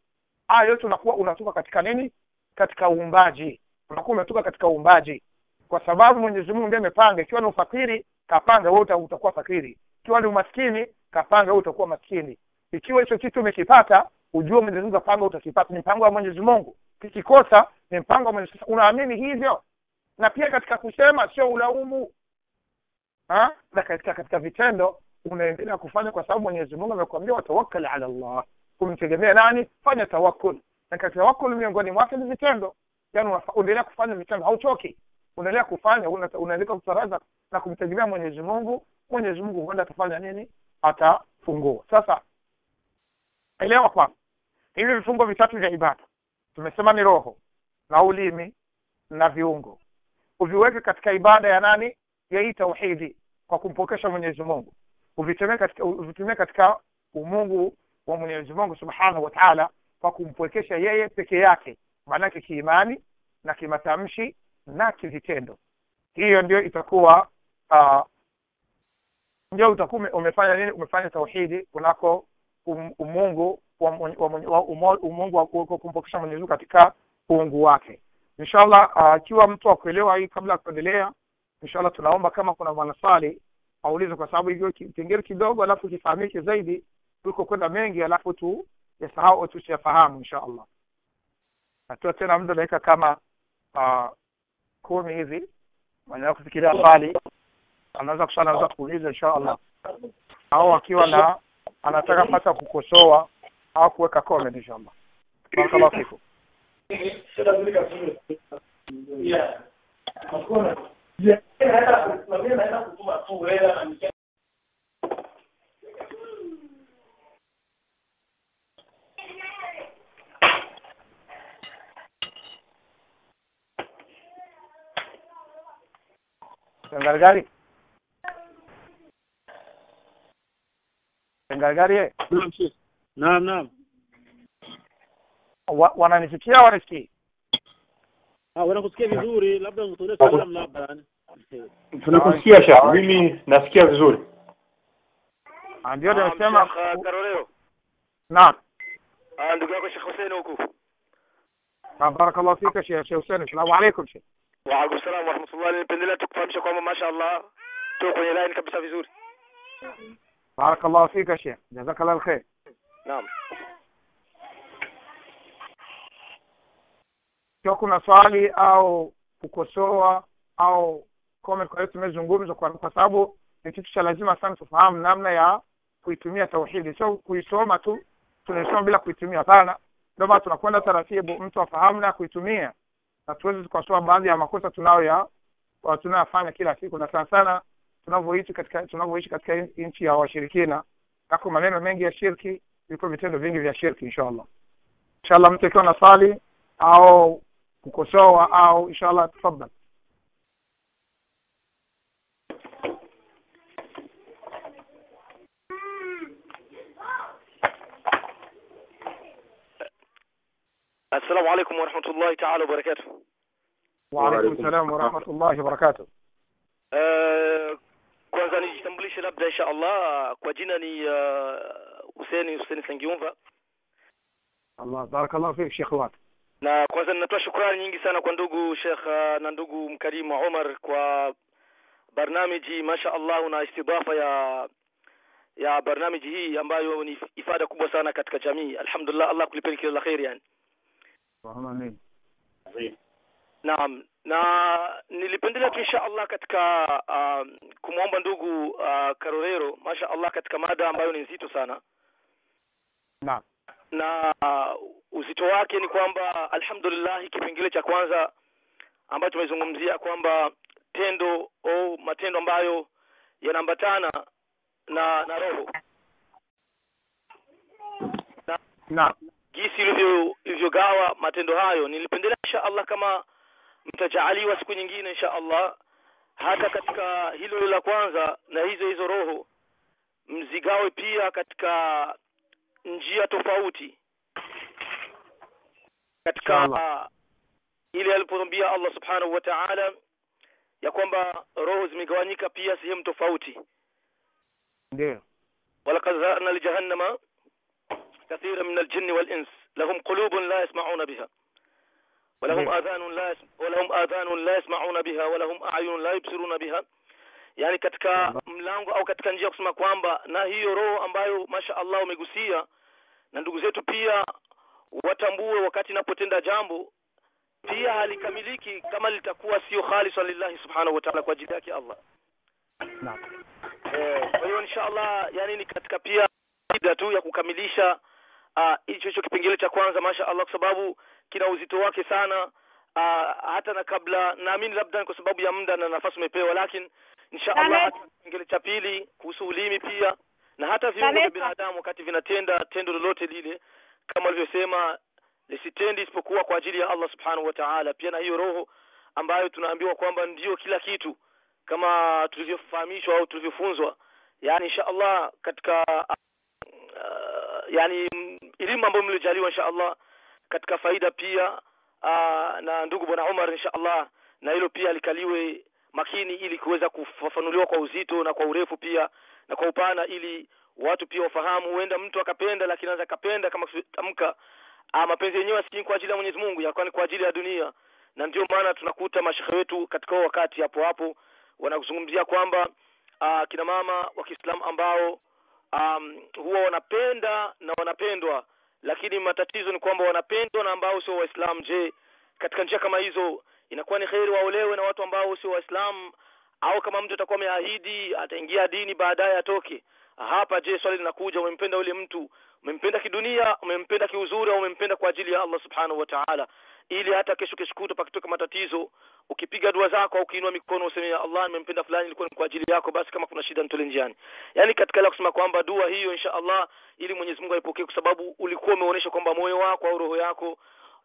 Haya yote unakuwa unatoka katika nini? Katika uumbaji. Unakuwa umetoka katika uumbaji. Kwa sababu Mwenyezi Mungu ndiye amepanga ikiwa ni ufakiri kapanga wewe utakuwa fakiri. Ikiwa ni umaskini kapanga wewe utakuwa maskini. Ikiwa hicho kitu umekipata ujue Mwenyezi Mungu kapanga utakipata. Ni mpango wa Mwenyezi Mungu. Kikikosa ni mpango wa Mwenyezi Mungu. Unaamini hivyo? Na pia katika kusema sio ulaumu. Ha? na katika katika vitendo unaendelea kufanya kwa sababu Mwenyezi Mungu amekwambia watawakkal ala Allah. Kumtegemea nani? Fanya tawakkul. Na katika tawakkul miongoni mwake ni vitendo. Yani unaendelea kufanya vitendo hauchoki. Unaendelea kufanya unaendelea kutaraza na kumtegemea Mwenyezi Mungu. Mwenyezi Mungu huenda atafanya nini? Atafungua. Sasa elewa kwamba hivi vifungo vitatu vya ibada. Tumesema ni roho na ulimi na viungo. Uviweke katika ibada ya nani? Ya hii tauhidi kwa kumpokesha Mwenyezi Mungu uvitumie katika uvitumie katika umungu wa Mwenyezi Mungu Subhanahu wa Ta'ala kwa kumpwekesha yeye peke yake maanake kiimani na kimatamshi na kivitendo. Hiyo ndio itakuwa uh, ndio utakuwa umefanya nini umefanya tauhidi kunako um, umungu wa, umungu wa kumpokesha Mwenyezi katika uungu wake. Inshallah akiwa uh, mtu akuelewa hii kabla ya kuendelea inshallah tunaomba kama kuna mwanaswali aulize kwa sababu hiyo kipengele kidogo alafu kifahamike zaidi kuliko kwenda mengi alafu tu yasahau tushafahamu insha allah. Natoa tena muda dakika kama uh, kumi hivi. Mwenye kufikiria bali anaweza kusana anaweza kuuliza insha allah. Au akiwa na anataka pata kukosoa au kuweka comment insha allah. Barakallahu fikum Eh? Naam Sheikh. Naam naam. wa, wananisikia wanisikii Ah, vizuri, labda salamu labda. yani. tunakusikia shekh mimi nasikia vizuri Ah, ndio nimesema Sheikh Karoleo. naam Ah, ndugu yako Sheikh Hussein huku. Ah, barakallahu fika Sheikh Sheikh Hussein assalamu alaikum Sheikh Wa alaikum salaam wa rahmatullahi. Nipendelea tu kufahamisha kwamba mashaallah tuko kwenye line kabisa vizuri. barakallahu fika Sheikh jazakallahu khair Naam. Ikiwa kuna swali au kukosoa au comment kwa hiyo tumezungumza kwa, kwa sababu ni kitu cha lazima sana tufahamu namna ya kuitumia tauhidi. Sio kuisoma tu tunaisoma bila kuitumia. Hapana. Ndio maana tunakwenda taratibu mtu afahamu na kuitumia na tuweze tukasoa baadhi ya makosa tunayo ya tunayofanya kila siku. Na sana sana tunavyoishi katika tunavyoishi katika nchi ya washirikina yako maneno mengi ya shirki viko vitendo vingi vya shirki inshallah. Inshallah mtu akiwa na swali au kukosoa au inshallah tafadhal Assalamu alaikum wa rahmatullahi ta'ala wa barakatuh. waalaikum salam warahmatullahi wabarakatuh Eh, kwanza nijitambulishe labda insha Allah kwa jina ni uh, Hussein Hussein Sangiumva allah barakallahu fik shekh wat na kwanza ninatoa shukrani nyingi sana kwa ndugu Sheikh uh, na ndugu mkarimu Omar kwa barnamiji masha Allah na istidafa ya ya barnamiji hii ambayo ni ifada kubwa sana katika jamii. Alhamdulillah Allah kulipeni kila la kheri yani. Naam, na nilipendelea tu insha Allah katika uh, kumwomba ndugu uh, Karorero masha Allah katika mada ambayo ni nzito sana. Naam na uh, uzito wake ni kwamba alhamdulillah kipengele cha kwanza ambacho tumezungumzia kwamba tendo au matendo ambayo yanaambatana na na roho. Na, na jinsi ilivyo ilivyogawa matendo hayo nilipendelea insha Allah kama mtajaaliwa siku nyingine insha Allah hata katika hilo la kwanza na hizo hizo roho mzigawe pia katika njia tofauti katika ile alipomwambia Allah subhanahu wa ta'ala ya kwamba roho zimegawanyika pia sehemu tofauti ndio ولقد ذرأنا لجهنم كثيرا من الجن والإنس لهم قلوب لا يسمعون بها ولهم نعم. آذان لا. ولهم آذان لا يسمعون بها ولهم أعين لا يبصرون بها yani katika mlango au katika njia ya kusema kwamba na hiyo roho ambayo masha Allah umegusia na ndugu zetu pia watambue wakati inapotenda jambo pia halikamiliki kama litakuwa sio khalisa lillahi subhanahu wa ta'ala kwa ajili yake Allah. Naam. Eh, kwa hiyo insha Allah yani ni katika pia shida tu ya kukamilisha hicho hicho hicho kipengele cha kwanza masha Allah kwa sababu kina uzito wake sana. Uh, hata na kabla naamini labda ni kwa sababu ya muda na nafasi umepewa lakini insha Allah kipengele cha pili kuhusu ulimi pia na hata viungo vya binadamu wakati vinatenda tendo lolote lile kama alivyosema lisitendi isipokuwa kwa ajili ya Allah subhanahu wa ta'ala. Pia na hiyo roho ambayo tunaambiwa kwamba ndiyo kila kitu kama tulivyofahamishwa au tulivyofunzwa. Yani insha Allah katika uh, yani elimu ambayo mlijaliwa insha Allah katika faida pia uh, na ndugu bwana Umar insha Allah na hilo pia likaliwe makini ili kuweza kufafanuliwa kwa uzito na kwa urefu pia na kwa upana ili watu pia wafahamu. Huenda mtu akapenda lakini anaweza akapenda kama tamka ah, mapenzi yenyewe si kwa ajili ya Mwenyezi Mungu yakuwa ni kwa ajili ya dunia. Na ndio maana tunakuta mashehe wetu katika wakati hapo hapo wanazungumzia kwamba uh, kina mama wa Kiislamu ambao um, huwa wanapenda na wanapendwa lakini matatizo ni kwamba wanapendwa na ambao sio waislamu. Je katika njia kama hizo inakuwa ni kheri waolewe na watu ambao sio waislamu au kama mtu atakuwa ameahidi ataingia dini baadaye atoke. Hapa je swali linakuja umempenda yule mtu? Umempenda kidunia umempenda kiuzuri au umempenda kwa ajili ya Allah subhanahu wa ta'ala? Ili hata kesho kesho pakitoka matatizo ukipiga dua zako au ukiinua mikono useme ya Allah nimempenda fulani ilikuwa ni kwa ajili yako basi kama kuna shida nitole njiani. Yani katika ile kusema kwamba dua hiyo insha Allah ili Mwenyezi Mungu aipokee kwa sababu ulikuwa umeonyesha kwamba moyo wako au roho yako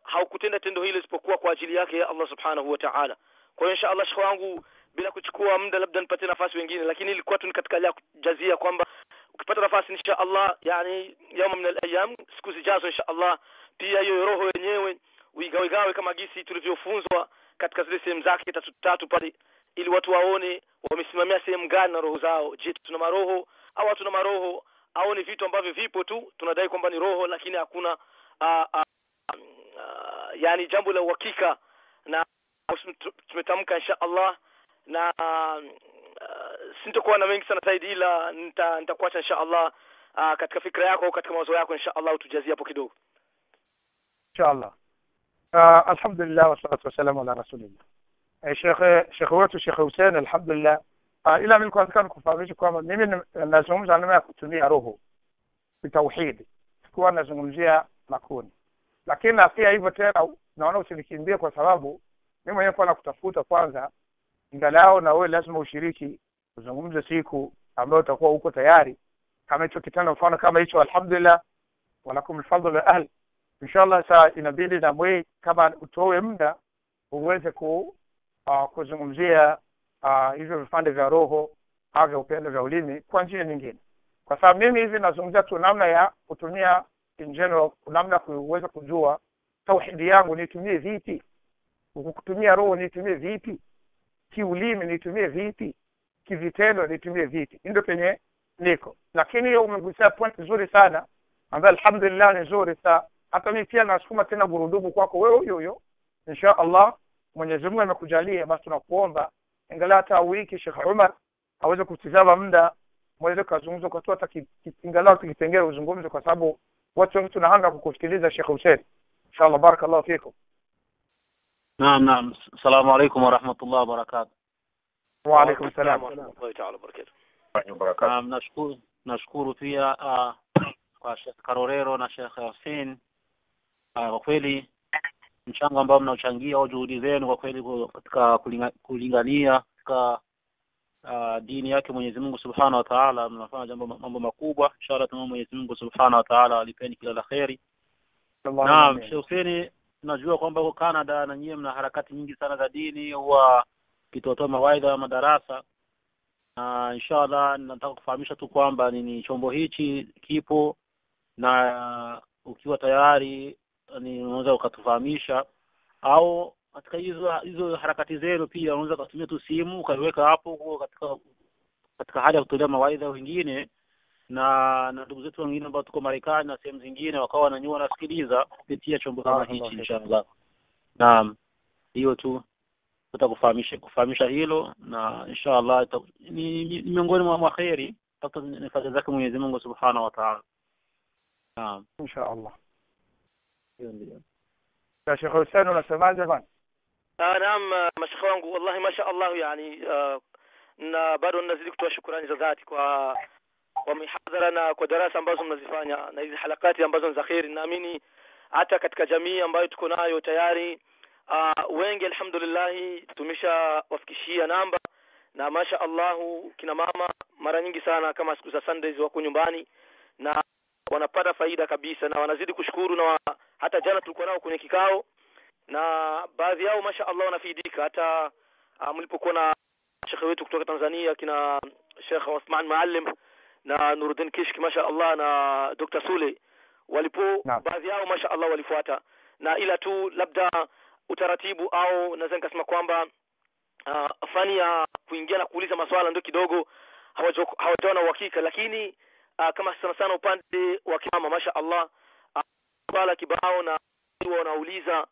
haukutenda tendo hilo isipokuwa kwa ajili yake ya Allah subhanahu wa ta'ala. Kwa hiyo insha Allah shekhi wangu bila kuchukua muda labda nipatie nafasi wengine lakini ilikuwa tu ni katika ile ya kujazia kwamba ukipata nafasi insha Allah yani yauma min al-ayyam siku zijazo insha Allah pia hiyo roho yenyewe uigawegawe kama gisi tulivyofunzwa katika zile sehemu zake tatu tatu pale ili watu waone wamesimamia sehemu gani na roho zao. Je tuna maroho au hatuna maroho? Au ni vitu ambavyo vipo tu tunadai kwamba ni roho lakini hakuna a, yani jambo la uhakika na tumetamka insha Allah na uh, sintokuwa na mengi sana zaidi ila nita nitakuacha insha Allah uh, katika fikra yako au katika mawazo yako insha Allah utujazie hapo kidogo inshallah uh, alhamdulillah wassalatu wassalamu ala rasulillah eh, shekhe shekhe wetu shekhe Hussein alhamdulillah uh, ila mimi kwanza nikufahamisha kwamba mimi nazungumza namna ya kutumia roho bitauhidi sikuwa nazungumzia makuni lakini na pia hivyo tena naona usinikimbie kwa sababu mi mwenyewe kuwa nakutafuta kwanza ingalao na wewe lazima ushiriki uzungumze siku ambayo utakuwa uko tayari. Kama hicho kitendo mfano kama hicho alhamdulillah walakum alfadlu ahl inshallah saa inabidi na mwei kama utoe muda uweze ku uh, kuzungumzia uh, hivyo vipande vya roho au vya upendo vya ulimi kwa njia nyingine. Kwa sababu mimi hivi nazungumzia tu namna ya kutumia in general namna kuweza kujua tauhidi yangu nitumie vipi? Kutumia roho nitumie vipi? Kiulimi nitumie vipi? Kivitendo nitumie vipi? Ndio penye niko. Lakini hiyo umegusia point nzuri sana ambayo alhamdulillah ni nzuri sa hata mimi pia nasukuma tena gurudumu kwako wewe huyo huyo. Insha allah mwenyezi mungu amekujalia basi tunakuomba ingalia hata wiki shekh umar aweze kutizama muda mweze kazungumza kwa tu hata ingalau kipengele uzungumze kwa sababu watu mtu na hanga kukusikiliza Sheikh hussein. Inshallah barakallahu fikum. Naam naam. Assalamu barakatuh. Wa alaykum waalaikum wa rahmatullahi ta'ala wabarakatuh naam nashukuru nashukuru pia uh, kwa Sheikh Karorero na Sheikh Hussein. Uh, kwa kweli mchango ambao mnaochangia au juhudi zenu kwa kweli katika kulingania katika uh, dini yake Mwenyezi Mungu Subhanahu wa Ta'ala mnafanya jambo mambo makubwa. Inshallah tunaomba Mwenyezi Mungu Subhanahu wa Ta'ala alipeni kila la kheri. Naam Sheikh Hussein najua kwamba huko Canada na nyie mna harakati nyingi sana za dini huwa kitotoa mawaidha ya madarasa. Na inshallah nataka kufahamisha tu kwamba nini chombo hichi kipo na ukiwa tayari ni unaweza ukatufahamisha au katika hizo hizo harakati zenu pia unaweza ukatumia tu simu ukaiweka hapo katika katika hali ya kutolea mawaidha wengine na na ndugu zetu wengine ambao tuko Marekani na sehemu zingine wakawa wananyua wanasikiliza kupitia chombo kama hichi inshallah. Naam. Hiyo tu tutakufahamisha kufahamisha hilo na inshallah ni, ni miongoni mwa kheri hata ni fadhila zake Mwenyezi Mungu Subhanahu wa Ta'ala. Naam. inshallah Hiyo ndio. ya shekh hussein unasemaje bana Ah, naam mashaka wangu wallahi masha Allah yani uh, na bado nazidi kutoa shukrani za dhati kwa kwa mihadhara na kwa darasa ambazo mnazifanya na hizi halakati ambazo ni za kheri. Naamini hata katika jamii ambayo tuko nayo tayari uh, wengi alhamdulillah tumeshawafikishia namba na masha Allahu kina mama mara nyingi sana kama siku za Sundays wako nyumbani na wanapata faida kabisa na wanazidi kushukuru na wa, hata jana tulikuwa nao kwenye kikao na baadhi yao masha Allah wanafaidika hata uh, mlipokuwa na shekhe wetu kutoka Tanzania kina Sheikh Osman Maalim na Nuruddin Kishki masha Allah na Dr. Sule walipo na, baadhi yao masha Allah walifuata. Na ila tu labda utaratibu au naweza nikasema kwamba uh, fani ya kuingia na kuuliza maswala ndio kidogo hawajawa na uhakika. Lakini uh, kama sana sana upande wa kimama masha Allah uh, swala kibao na wanauliza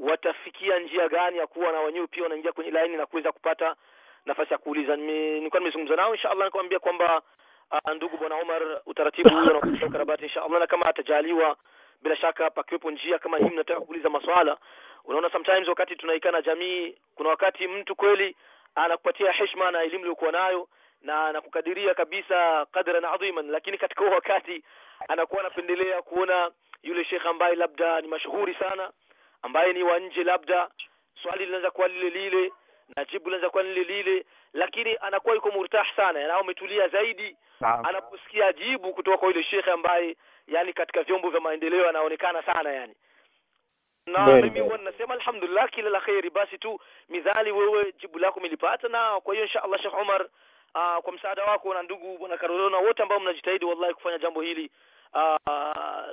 watafikia njia gani ya kuwa na wenyewe pia wanaingia kwenye laini na kuweza kupata nafasi ya kuuliza? Nilikuwa nimezungumza nao inshallah nikamwambia kwamba uh, ndugu bwana Omar utaratibu huo na ukarabati inshallah. Na kama atajaliwa bila shaka pakiwepo njia kama hii mnataka kuuliza maswala unaona sometimes wakati tunaikaa na jamii kuna wakati mtu kweli anakupatia heshima na elimu iliyokuwa nayo na anakukadiria kabisa qadran adhiman lakini katika huo wakati anakuwa anapendelea kuona yule shekhe ambaye labda ni mashuhuri sana ambaye ni wa nje labda swali linaweza kuwa lile lile na jibu linaweza kuwa lile lile lakini anakuwa yuko murtah sana na ametulia zaidi anaposikia jibu kutoka kwa yule shekhe ambaye yani katika vyombo vya maendeleo anaonekana sana yani. Na mimi huwa nasema alhamdulillah kila la kheri. Basi tu midhali wewe jibu lako milipata, na kwa hiyo insha Allah Sheikh Omar, uh, kwa msaada wako na ndugu bwana Karolona wote ambao mnajitahidi wallahi kufanya jambo hili uh,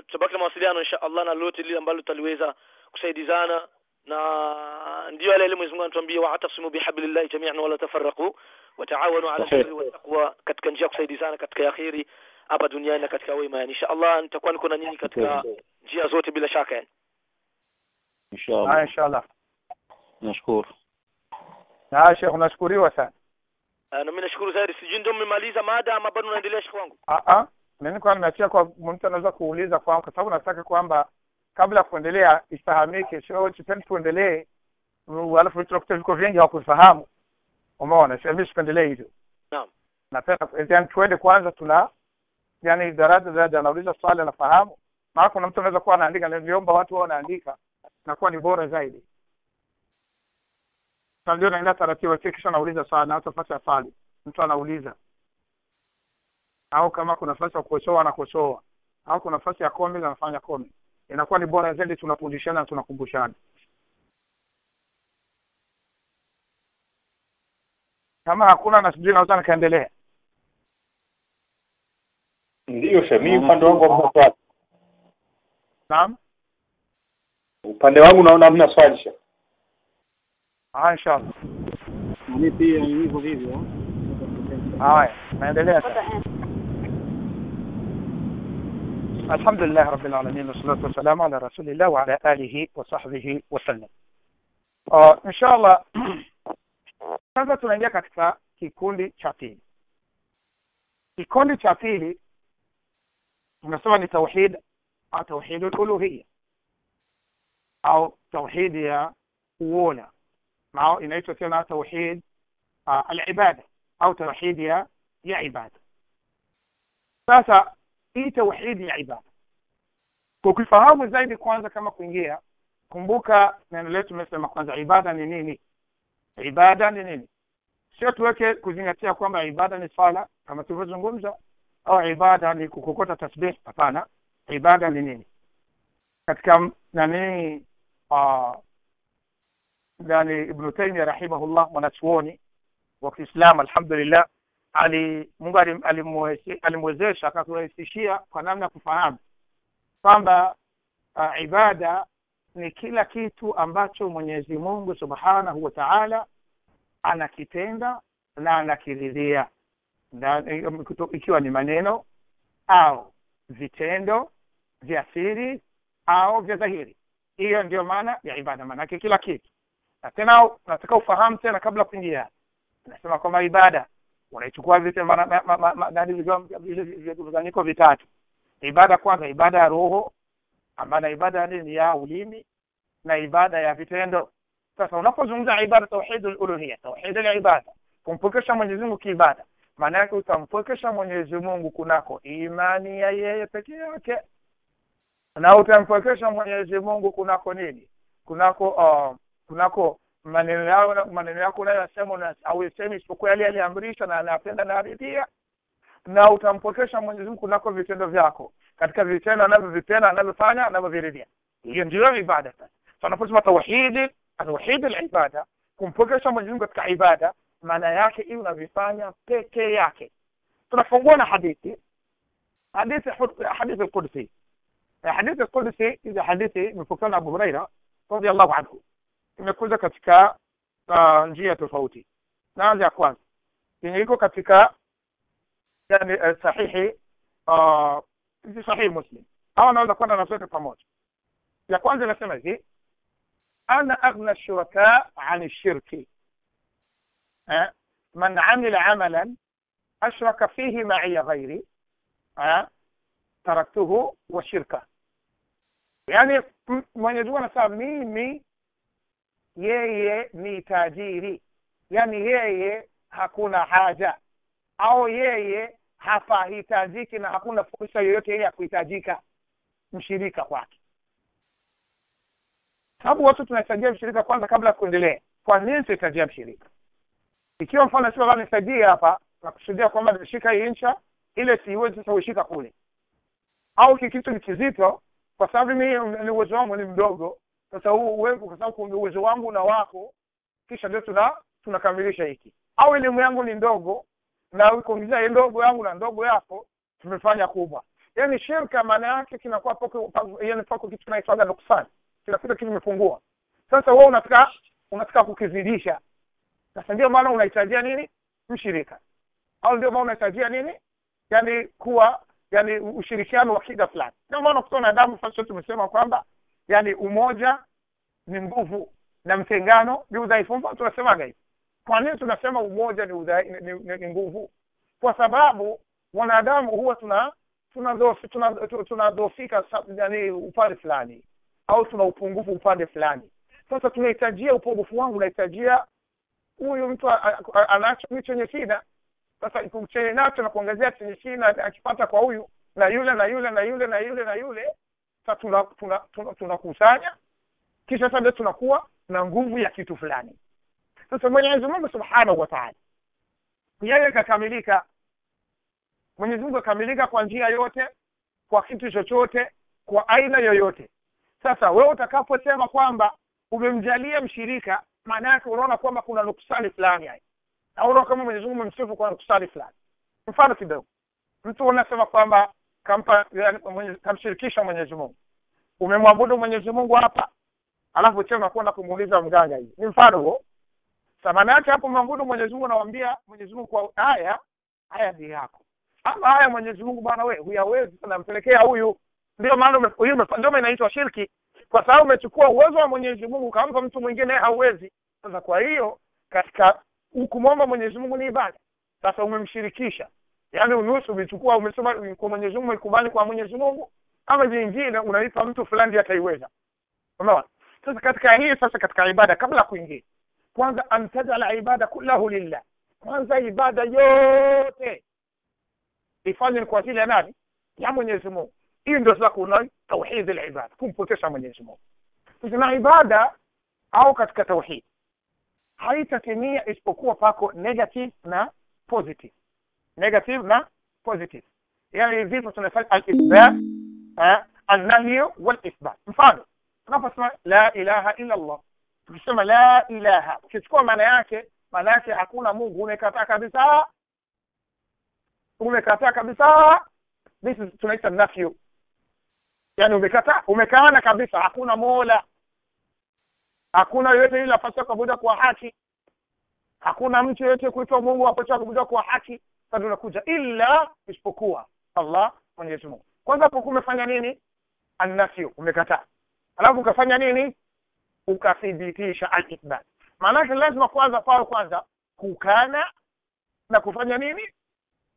tutabaki na mawasiliano insha Allah na lolote lile ambalo tutaliweza kusaidizana na ndio yale Mwenyezi Mungu anatuambia wa'tasimu bihablillahi jami'an wala tafarraqu wataawanu ala Sahih. albirri wattaqwa katika njia ya kusaidizana katika ya kheri hapa duniani na katika wema. Yani insha Allah nitakuwa niko na nyinyi katika njia zote bila shaka yani. Ah, inshallah inshallah nashukuru. Ah shekh unashukuriwa sana. Uh, na mimi nashukuru zaidi. Sijui ndio mmemaliza mada ama bado unaendelea Sheikh wangu? Ah ah. Mimi kwa nimeachia kwa mtu anaweza kuuliza kwa kwa sababu nataka kwamba kabla ya kuendelea ifahamike sio sipendi tuendelee mm, alafu tutakuta viko vingi hawakufahamu umeona? Mimi sipendelee hivyo. Naam. Napenda yani tuende kwanza tuna yani daraja daraja anauliza swali anafahamu. Maana kuna mtu anaweza kuwa anaandika niliomba watu wao wanaandika nakuwa ni bora zaidi. Ndio naenda taratibu kisha anauliza swali na hata nafasi ya swali mtu anauliza. Au kama kuna nafasi ya kukosoa anakosoa. Au kuna nafasi ya comment anafanya comment inakuwa ni bora zaidi tunafundishana na tunakumbushana. Kama hakuna na sijui naweza nikaendelea. Ndiyo Sheikh, mimi upande wangu hamna swali. naam. Upande wangu naona hamna swali Sheikh. ah inshallah. Mimi pia hivyo hivyo. Haya naendelea sasa الحمد لله رب العالمين والصلاة والسلام على رسول الله وعلى آله وصحبه وسلم. آه، إن شاء الله سنة تنجي كتفا كيكولي شاتيلي. كيكولي شاتيلي نسمى التوحيد أو توحيد الألوهية أو توحيد يا مع إن أي توحيد آه، العبادة أو توحيد يا عبادة. ساسا hii tauhidi ya ibada. Kwa zaidi kwanza kama kuingia kumbuka neno letu tumesema kwanza ibada ni nini? Ibada ni nini? Sio tuweke kuzingatia kwamba ibada ni swala kama tulivyozungumza au ibada ni kukokota tasbih hapana. Ibada ni nini? Katika nani uh, yani ibnu taimia rahimahullah mwanachuoni wa kiislamu alhamdulillah ali mungu alimwezesha akakurahisishia kwa namna ya kufahamu kwamba uh, ibada ni kila kitu ambacho mwenyezi mungu subhanahu wa taala anakitenda na anakiridhia. Ikiwa ni maneno au vitendo vya siri au vya dhahiri. Hiyo ndiyo maana ya ibada maanake kila kitu. Na tena nataka ufahamu tena kabla kuingia. Nasema kwamba ibada unaichukua ma- nani vitatu. Ibada kwanza ibada ya roho ambayo ibada ya nini? Ya ulimi na ibada ya vitendo. Sasa unapozungumza ibada tauhidul uluhiyya tauhidul ibada kumpokesha Mwenyezi Mungu kiibada maana yake utampokesha Mwenyezi Mungu kunako imani ya yeye peke yake. Na utampokesha Mwenyezi Mungu kunako nini? Kunako uh, kunako maneno yao maneno yako unayoyasema na au usemi isipokuwa yale aliamrisha na anapenda na na utampokesha Mwenyezi Mungu kunako vitendo vyako katika vitendo anavyovipenda anavyofanya anavyoviridhia. Hiyo ndiyo ibada. Sasa unaposema tauhidi tauhidi ibada kumpokesha Mwenyezi katika ibada maana yake hii unavifanya peke yake. Tunafungua na hadithi hadithi hadithi al-Qudsi. Hadithi al-Qudsi hadithi imepokewa na Abu Huraira radhiallahu anhu imekuja katika uh, njia tofauti naanza ya kwanza yenye iko katika yani uh, sahihi uh, sahihi muslim au anaweza kwenda na zote pamoja ya kwanza inasema hivi ana aghna shuraka an shirki eh? man amila amalan ashraka fihi ma'iya ghairi eh? taraktuhu wa shirka yaani m- mwenyezi mungu anasema mimi yeye ni tajiri. Yaani yeye hakuna haja. Au yeye hapahitajiki na hakuna fursa yoyote ile ya kuhitajika. Mshirika kwake. Sababu watu tunahitajia mshirika kwanza kabla ya kuendelea. Kwa nini tunahitajia mshirika? Ikiwa mfano sio nisaidie hapa nakusudia kwamba nimeshika hii ncha ile siwezi sasa uishika kule. Au kikitu ni kizito kwa sababu mimi ni uwezo wangu ni mdogo sasa huu uwezo kwa sababu uwezo wangu na wako kisha ndio tuna tunakamilisha hiki. Au elimu yangu ni ndogo na kuongezea ndogo yangu na ndogo yako tumefanya kubwa. Yaani shirka maana yake kinakuwa poko yani pako kitu kinaitwaga nuksani kila kitu kimepungua sasa wewe unataka unataka kukizidisha. Sasa ndio maana unahitajia nini? Mshirika au ndio maana unahitajia nini? Yani kuwa yani ushirikiano wa kida fulani. Ndio maana kutoa na damu sasa tumesema kwamba yani umoja ni nguvu na mtengano ni udhaifu. Mbona tunasemaga hivi kwa nini tunasema umoja ni, udhai, ni, ni, ni, nguvu? Kwa sababu wanadamu huwa tuna tunadhofika tuna, tuna, tuna yani upande fulani au tuna upungufu upande fulani. Sasa tunahitajia upungufu wangu unahitajia huyu mtu anacho ni chenye shida. Sasa chenye nacho na kuongezea chenye shida akipata kwa huyu na yule na yule na yule na yule na yule sasa tunakusanya tuna, tuna, tuna tunakusanya, kisha sasa ndio tunakuwa na nguvu ya kitu fulani. Sasa mwenyezi mungu subhanahu wa taala yeye kakamilika. Mwenyezi mungu akamilika kwa njia yote kwa kitu chochote kwa aina yoyote. Sasa wewe utakaposema kwamba umemjalia mshirika maana yake unaona kwamba kuna nuksani fulani hai. Na unaona kama mwenyezi mungu umemsifu kwa nuksani fulani. Mfano kidogo. Mtu unasema kwamba kampa kamshirikisha mwenyezi mungu. Umemwabudu mwenyezi mungu hapa alafu tena unakwenda kumuuliza mganga hii ni mfano huo. Maana yake hapo mwabudu mwenyezi mungu unamwambia mwenyezi mungu kwa haya haya ni yako. Ama haya mwenyezi mungu bwana we huyawezi nampelekea huyu. Ndio maana ndio inaitwa shirki. Kwa sababu umechukua uwezo wa mwenyezi mungu ukampa mtu mwingine hauwezi. Sasa kwa hiyo katika kumwomba mwenyezi mungu ni ibada. Sasa umemshirikisha yaani unusu umechukua umesema kwa mwenyezi mungu ikubali kwa mwenyezi mungu ama vingine unaipa mtu fulani ataiweza umeona? Sasa katika hii sasa katika ibada kabla ya kuingia kwanza antajala ibada kullahu lillah. Kwanza ibada yote. Ifanye kwa ajili ya nani? Ya mwenyezi mungu. Hii ndio sasa kuna tauhid ibada kumpotesha mwenyezi mungu. Sasa na ibada au katika tauhid haitatimia isipokuwa pako negative na positive negative na positive. Yani vitu tunafanya al-isbat eh, an-nahyu wal-isbat mfano tunaposema la ilaha illa Allah tukisema la ilaha ukichukua maana yake maana yake hakuna Mungu. Umekataa kabisa umekataa kabisa. This is tunaita nafyu yani umekataa umekaana kabisa hakuna mola. Hakuna yoyote ile afasa kuabudiwa kwa haki. Hakuna mtu yoyote kuitwa mungu apaswa kuabudiwa kwa haki sasa tunakuja illa isipokuwa allah mwenyezi mungu. Kwanza hapo kumefanya nini? Annafyu umekataa. Alafu ukafanya nini? Ukathibitisha al-ithbat. Maanake lazima kwanza pawe kwanza kukana na kufanya nini?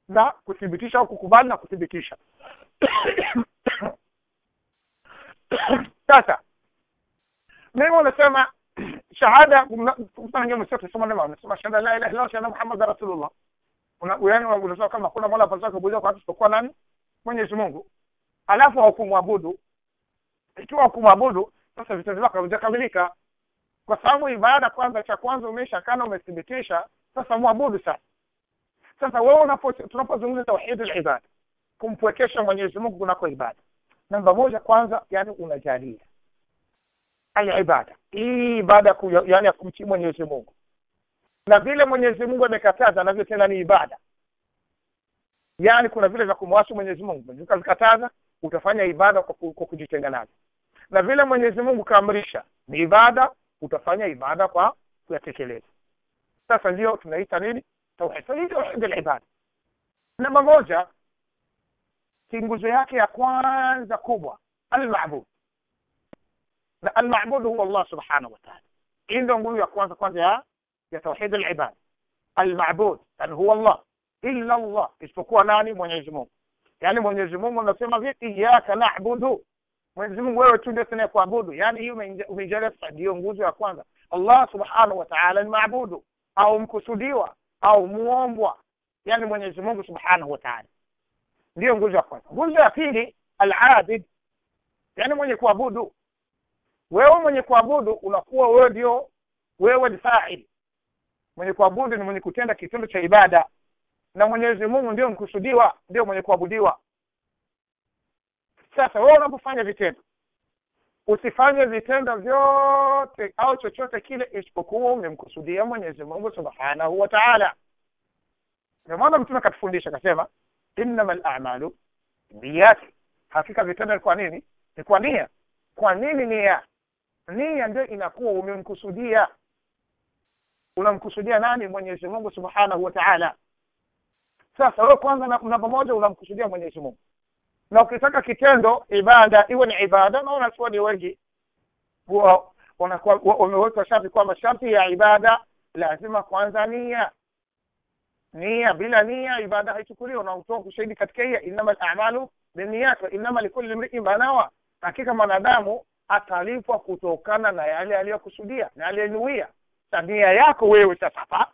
Na kuthibitisha au kukubali na kuthibitisha. Sasa mimi unasema shahada msema nema unasema shahada la ilaha muhammad rasulullah una yani unasema kama hakuna mola pasaka kuabudiwa kwa watu isipokuwa nani? Mwenyezi mungu. Alafu haukumwabudu ikiwa hukumwabudu sasa vitendo vyako havijakamilika kwa sababu ibada kwanza cha kwanza umeshakana umethibitisha sasa mwabudu sasa sasa wewe unapo tunapozungumza tauhid al-ibada kumpwekesha Mwenyezi Mungu kunako ibada. Namba moja kwanza yani unajalia. Al-ibada. Hii ibada yani ya kumtii Mwenyezi Mungu na vile Mwenyezi Mungu amekataza navyo tena ni ibada. Yaani kuna vile vya kumwasi Mwenyezi Mungu. Alikataza utafanya ibada kwa, ku, kujitenga navyo na vile Mwenyezi Mungu kaamrisha ni ibada utafanya ibada kwa kuyatekeleza. Sasa ndio tunaita nini? Tauhid. Tauhid al-ibada namba moja kinguzo yake ya kwanza kubwa al-ma'bud. Na al-ma'bud huwa Allah subhanahu wa ta'ala. Hii ndio nguvu ya kwanza kwanza ya ya tauhid al-ibad al-ma'bud yani huwa Allah illa Allah isipokuwa nani Mwenyezi Mungu yani Mwenyezi Mungu anasema vipi iyyaka na'budu mwenyezi mungu wewe tu ndiye tunayekuabudu yaani hiyo umeingilia ndio nguzo ya kwanza allah subhanahu wa taala ni maabudu au mkusudiwa au muombwa yani mwenyezi mungu subhanahu wa taala ndiyo nguzo ya kwanza nguzo ya pili al-abid yani mwenye kuabudu wewe mwenye kuabudu unakuwa wewe ndio wewe ni faili mwenye kuabudu ni mwenye kutenda kitendo cha ibada. Na mwenyezi mungu ndio mkusudiwa ndio mwenye kuabudiwa. Sasa wewe unapofanya vitendo usifanye vitendo vyote au chochote kile isipokuwa umemkusudia mwenyezi mungu subhanahu wa taala. Ndio maana mtume akatufundisha akasema innama lamalu biyati hakika vitendo ni kwa nini? Ni kwa nia. Kwa nini nia? Nia ndio inakuwa umemkusudia unamkusudia nani? Mwenyezi mungu subhanahu wa taala. Sasa wewe kwanza namba moja unamkusudia mwenyezi mungu. Na ukitaka kitendo ibada iwe ni ibada na wanachuoni wengi wameweka sharti kwamba sharti ya ibada lazima kwanza nia. Nia bila nia ibada haichukuliwa na utoa ushahidi katika hiya innama lamalu biniyat wa likuli likulli mriin manawa hakika mwanadamu atalipwa kutokana na yale aliyokusudia na aliyenuia nia yako wewe sasa hapa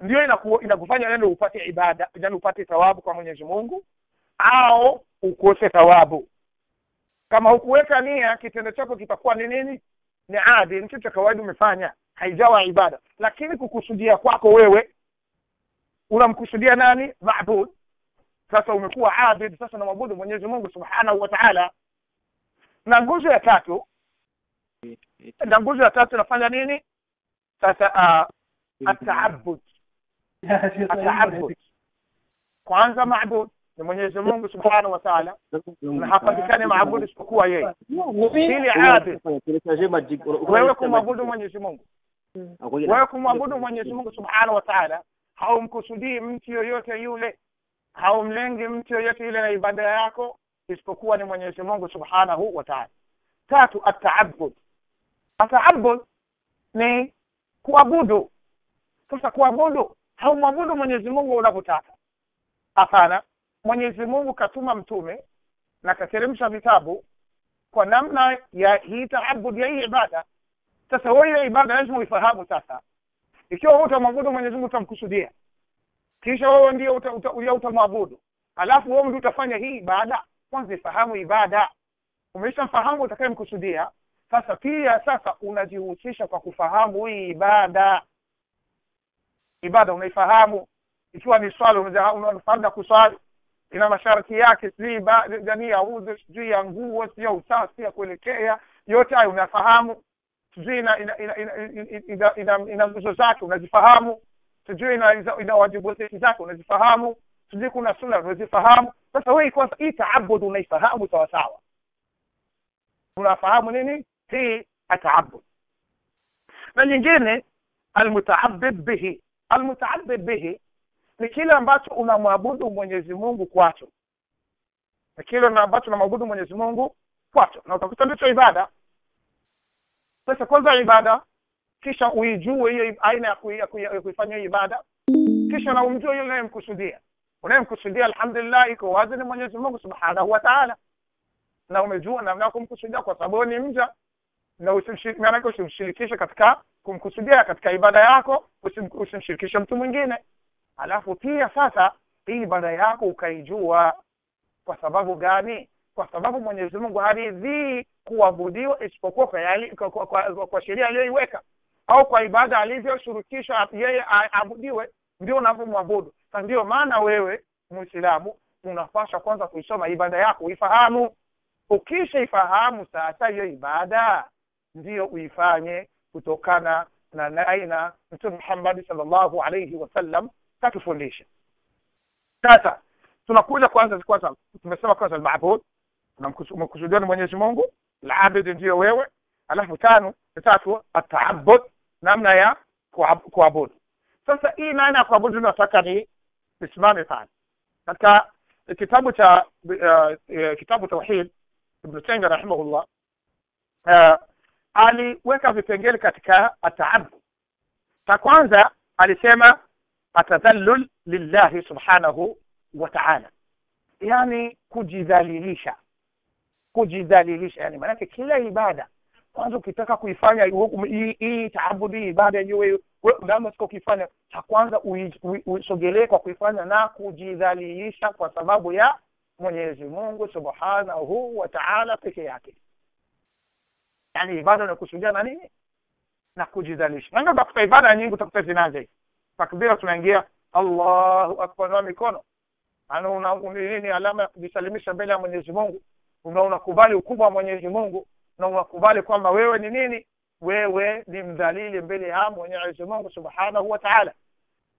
ndio inakufanya nani upate ibada yani upate thawabu kwa mwenyezi mungu au ukose thawabu. Kama hukuweka nia kitendo chako kitakuwa ni nini? Ni adi ni kitu cha kawaida umefanya haijawa ibada. Lakini kukusudia kwako wewe unamkusudia nani? Mabud sasa umekuwa abid sasa na mabudu mwenyezi mungu subhanahu wa taala. Na nguzo ya tatu na nguzo ya tatu inafanya nini sasa uh, ataabud. Ataabud. Kwanza mabud ni mwenyezi mungu subhanahu wa taala na hapatikani maabudu isipokuwa yeye. Pili abid wewe kumwabudu mwenyezi mungu. Wewe kumwabudu mwenyezi mungu subhanahu wa taala haumkusudii mtu yoyote yule haumlengi mtu yoyote yule na ibada yako isipokuwa ni mwenyezi mungu subhanahu wa taala. Tatu ataabud. Ataabud ni kuabudu. Sasa kuabudu haumwabudu mwenyezi mungu unavyotaka hapana. Mwenyezi mungu katuma mtume na kateremsha vitabu kwa namna ya hii taabudi ya hii ibada. Sasa wewe ile ibada lazima uifahamu sasa. Ikiwa wewe utamwabudu mwenyezi mungu utamkusudia kisha wewe ndio uta, uta, uta, utamwabudu. Alafu wewe ndio utafanya hii ibada. Kwanza ifahamu ibada. Umeshamfahamu utakayemkusudia sasa pia sasa unajihusisha kwa kufahamu hii ibada. Ibada unaifahamu? Ikiwa ni swali unafahamu kuswali ina masharti yake sijui janii ya sijui ya nguo sijui ya usafi ya kuelekea yote hayo unafahamu sijui ina ina ina ina ina ina nguzo zake unazifahamu. Sijui ina ina wajibu zake unazifahamu. Sijui kuna sunna unazifahamu. Sasa wewe kwanza hii taabudu unaifahamu sawa sawa. Unafahamu nini hii التعبد. na nyingine almutaabid bihi almutaabid bihi ni kile ambacho unamwabudu mwenyezi mungu kwacho. Ni kile ambacho unamwabudu mwenyezi mungu kwacho. Na utakuta ndicho ibada. Sasa kwanza ibada kisha uijue hiyo aina ya kuifanya hiyo ibada. Kisha na umjue yule unayemkusudia. Unayemkusudia alhamdulillah iko wazi ni mwenyezi mungu subhanahu wa taala. Na umejua namna ya kumkusudia kwa sababu ni mja na maanake usimshirikishe katika kumkusudia katika ibada yako usimshirikishe mtu mwingine. Alafu pia sasa hii ibada yako ukaijua. Kwa sababu gani? Kwa sababu mwenyezi mungu haridhii kuabudiwa isipokuwa kwa, kwa, kwa, kwa, kwa sheria aliyoiweka. Au kwa ibada alivyoshurukisha yeye aabudiwe ndio unavyomwabudu. Sa ndio maana wewe mwislamu unapasha kwanza kuisoma ibada yako uifahamu. Ukishaifahamu sasa hiyo ibada ndiyo uifanye kutokana na aina mtume muhammadi salllahu alaihi wasallam katufundisha sasa tunakuja kwanza kwanza tumesema kwanza almabud umekusudia ni mwenyezi mungu labid ndiyo wewe alafu tano tatu ataabud namna ya kuabudu sasa hii namna ya kuabudu nataka ni nisimame pale katika kitabu cha uh, kitabu tauhid ibnu taimia rahimahullah uh, aliweka vipengele katika ataabud cha kwanza alisema atadhallul lillahi subhanahu wa taala. Yani kujidhalilisha. Kujidhalilisha yani maanake kila ibada kwanza ukitaka kuifanya hii taabudi ibada iwe ndama sika ukifanya cha kwanza uisogelee kwa kuifanya na kujidhalilisha kwa sababu ya mwenyezi mungu subhanahu wa taala peke yake yani ibada inakusudia na nini? Na kujidhalilisha nanga utakuta ibada nyingi utakuta zinaanza hivi. Takbira tunaingia allahu akbar na mikono. Ana una nini? Alama ya kujisalimisha mbele ya mwenyezi mungu. Una unakubali ukubwa wa mwenyezi mungu. Na unakubali kwamba wewe ni nini? Wewe ni mdhalili mbele ya mwenyezi mungu subhanahu wa taala.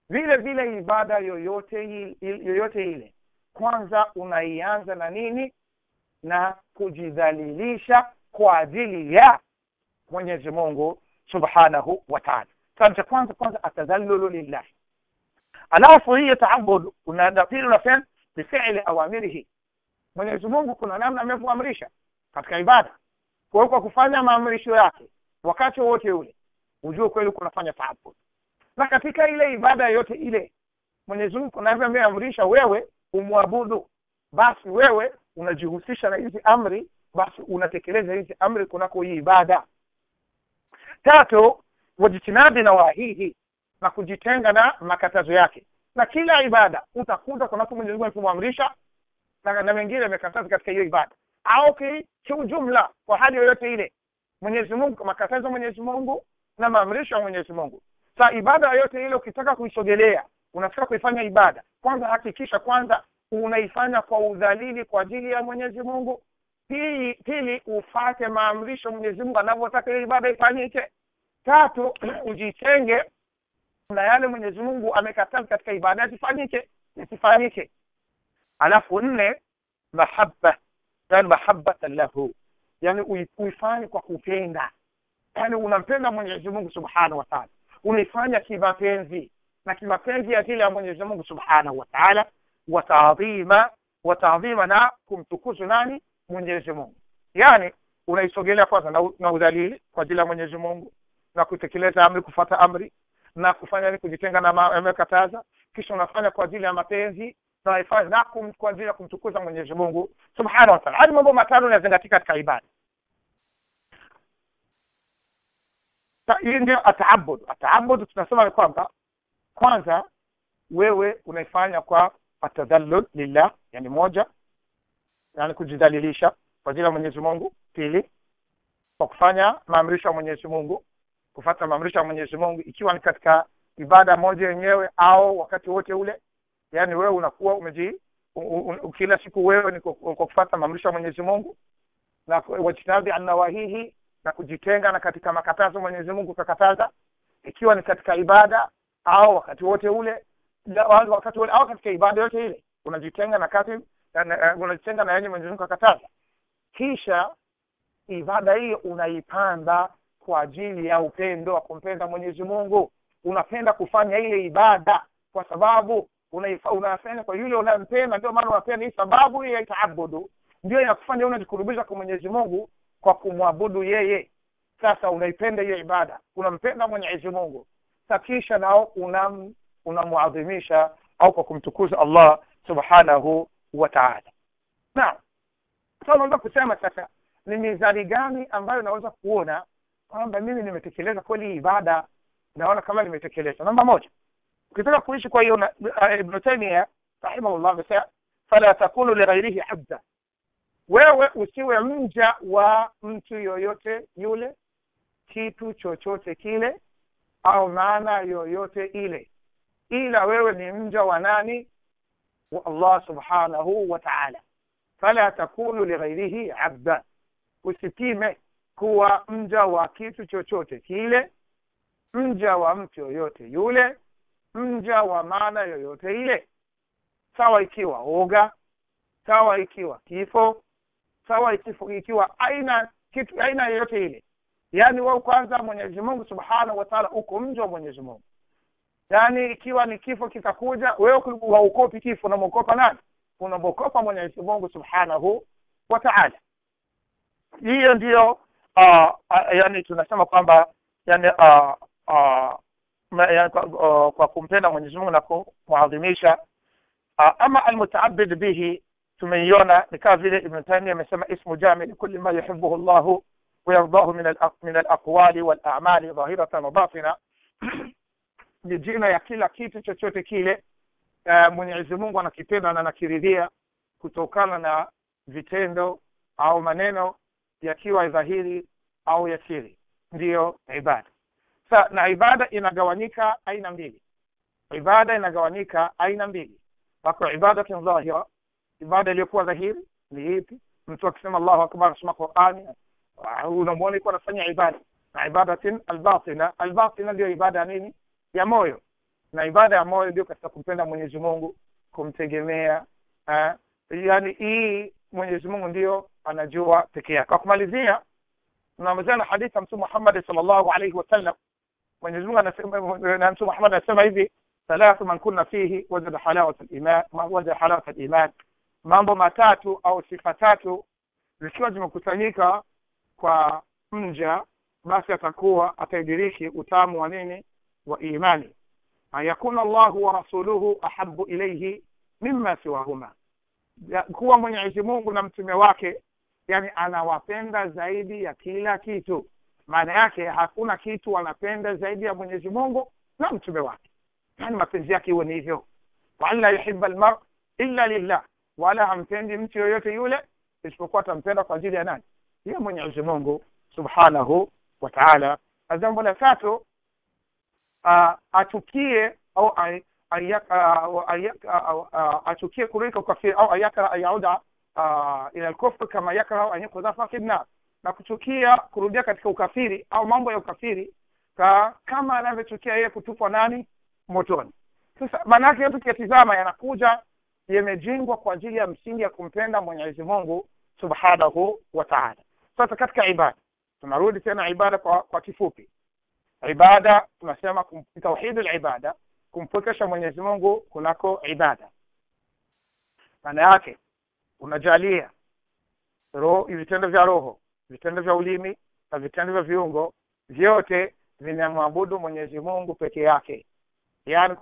Vile vile ibada yoyote ile, il- yoyote ile. Kwanza unaianza na nini? Na kujidhalilisha kwa ajili ya mwenyezi mungu subhanahu wa taala. Cha kwanza kwanza atadhallulu lillahi. Alafu hii taabudu unaenda pili unasema bifili awamirihi. Mwenyezi mungu kuna namna amekuamrisha katika ibada. Kwa hiyo kwa kufanya maamrisho yake wakati wowote ule ujue kweli kunafanya taabud na katika ile ibada yote ile mwenyezi mungu kuna hivyo ameamrisha wewe umwabudu. Basi wewe unajihusisha na hizi amri basi unatekeleza hizi amri kunako hii ibada tatu wajitinabi na wahihi na kujitenga na makatazo yake. Na kila ibada utakuta kunako mwenyezi mungu amemwamrisha na, na mengine amekataza katika hiyo ibada. Au ki- kiujumla kwa hali yoyote ile mwenyezi mungu makatazo ya mwenyezi mungu na maamrisho ya mwenyezi mungu. Sa ibada yoyote ile ukitaka kuisogelea unataka kuifanya ibada kwanza hakikisha kwanza unaifanya kwa udhalili kwa ajili ya mwenyezi mungu pili pili ufate maamrisho mwenyezi mungu anavyotaka ili ibada ifanyike. Tatu ujitenge na yale mwenyezi mungu amekataza katika ibada yasifanyike yasifanyike alafu nne mahaba yani mahabatan lahu. Yani ui- uifanye kwa kupenda. Yani unampenda mwenyezi mungu subhanahu wa taala. Unaifanya kimapenzi na kimapenzi ya zile ya mwenyezi mungu subhanahu wa taala. Wataadhima wataadhima na kumtukuzu nani mwenyezi mungu. Yani unaisogelea kwanza na, na udhalili kwa ajili ya mwenyezi mungu na kutekeleza amri kufata amri na kufanya ni kujitenga na amekataza kisha unafanya kwa ajili ya mapenzi na unaifanya na kum, kwa ajili ya kumtukuza mwenyezi mungu subhanahu wa taala. Hadi mambo matano yanazingatika katika ibada. Hii ndio ataabud ataabud tunasema ni kwamba kwanza wewe unaifanya kwa atadhallul lillah yani moja yani kujidhalilisha? Kwa ajili ya mwenyezi mungu. Pili kwa kufanya maamrisho ya mwenyezi mungu. Kufata maamrisho ya mwenyezi mungu ikiwa ni katika ibada moja yenyewe au wakati wote ule yaani wewe unakuwa umeji kila siku wewe ni kwa kufata maamrisho ya mwenyezi mungu. Na wajtinabi an nawahihi na kujitenga na katika makatazo mwenyezi mungu kakataza ikiwa ni katika ibada au wakati wote ule wakati ule au katika ibada yote ile unajitenga na kati unajitenga na yenye mwenyezi mungu akakataza, kisha ibada hiyo unaipanda kwa ajili ya upendo wa kumpenda mwenyezi mungu. Unapenda kufanya ile ibada kwa sababu unafanya kwa yule unampenda ndio maana unapenda hii sababu ya taabudu ndio inakufanya unajikurubisha kwa mwenyezi mungu kwa kumwabudu yeye. Sasa unaipenda hiyo ibada. Unampenda mwenyezi mungu. Sakisha nao unam unamwadhimisha au kwa kumtukuza allah subhanahu wa taala. Naam. Sasa unaweza kusema sasa ni mizani gani ambayo naweza kuona kwamba mimi nimetekeleza kweli ibada? Naona kama nimetekeleza. Namba moja. Ukitaka kuishi kwa hiyo na- uh, ibnu taimia rahimahullah amesema fala takunu lighairihi abda wewe usiwe mja wa mtu yoyote yule kitu chochote kile au maana yoyote ile. Ila wewe ni mja wa nani wa allah subhanahu wa taala fala takunu lighairihi abda usipime kuwa mja wa kitu chochote kile mja wa mtu yoyote yule mja wa maana yoyote ile sawa ikiwa oga sawa ikiwa kifo sawa ikifo ikiwa aina kitu aina yoyote ile yaani wewe kwanza mwenyezi mungu subhanahu wa taala uko mja wa mwenyezi mungu yaani ikiwa ni kifo kitakuja wewe haukopi kifo unamwokopa nani unamwokopa mwenyezi mungu subhanahu wa taala hiyo ndiyo uh, uh, yani tunasema kwamba yani uh, uh, ma- yani, kwa, uh, kwa kumpenda mwenyezi mungu na kumwadhimisha uh, ama almutaabid bihi tumeiona ni kama vile ibn Taymiyyah amesema ismu jami likulli ma yuhibbuhu Allahu ويرضاه من الأق... من الأقوال والأعمال ظاهرة وباطنة ni jina ya kila kitu chochote kile uh, Mwenyezi Mungu anakipenda na anakiridhia kutokana na vitendo au maneno yakiwa dhahiri au ya siri. Ndiyo ibada. Sa na ibada inagawanyika aina mbili. Ibada inagawanyika aina mbili. Wako ibadatin dhahira ibada iliyokuwa dhahiri ni ipi? Mtu akisema Allahu akbar asoma Qur'ani unamwona iko anafanya ibada. Na ibadatin albatina. Albatina ndio ibada nini ya moyo. Na ibada ya moyo ndio katika kumpenda Mwenyezi Mungu kumtegemea eh? yani hii Mwenyezi Mungu ndio anajua peke yake. Kwa kumalizia tunamalizia na hadithi ya Mtume Muhammad sallallahu alaihi wasallam Mwenyezi Mungu anasema na Mtume Muhammad anasema hivi thalathu man kunna fihi wajada halawat al-iman mambo matatu au sifa tatu zikiwa zimekusanyika kwa mja basi atakuwa ataidiriki utamu wa nini wa imani. Ayakuna Allahu wa rasuluhu ahabbu ilayhi mimma siwahuma. Kuwa Mwenyezi Mungu na mtume wake yani anawapenda zaidi ya kila kitu. Maana yake hakuna kitu wanapenda zaidi ya Mwenyezi Mungu na mtume wake. Yani mapenzi yake iwe ni hivyo. Wala yuhibba almar illa lillah. Wala hampendi mtu yoyote yule isipokuwa atampenda kwa ajili ya nani? Ya Mwenyezi Mungu Subhanahu wa Ta'ala. Jambo la tatu uh, achukie au achukie kurika ukafiri au ayakara ayauda ila al-kufr kama yakra an an na kuchukia kurudia katika ukafiri au mambo ya ukafiri ka, kama anavyochukia yeye kutupwa nani motoni. Sasa maanaake yote tukiyatizama yanakuja yamejengwa kwa ajili ya msingi ya kumpenda Mwenyezi Mungu Subhanahu wa Ta'ala. Sasa katika ibada tunarudi tena ibada kwa, kwa kifupi. Ibada tunasema tauhid ibada kumpwekesha Mwenyezi Mungu kunako ibada. Maana yake unajalia roho vitendo vya roho, vitendo vya ulimi na vitendo vya viungo vyote vinamwabudu Mwenyezi Mungu peke yake. Yaani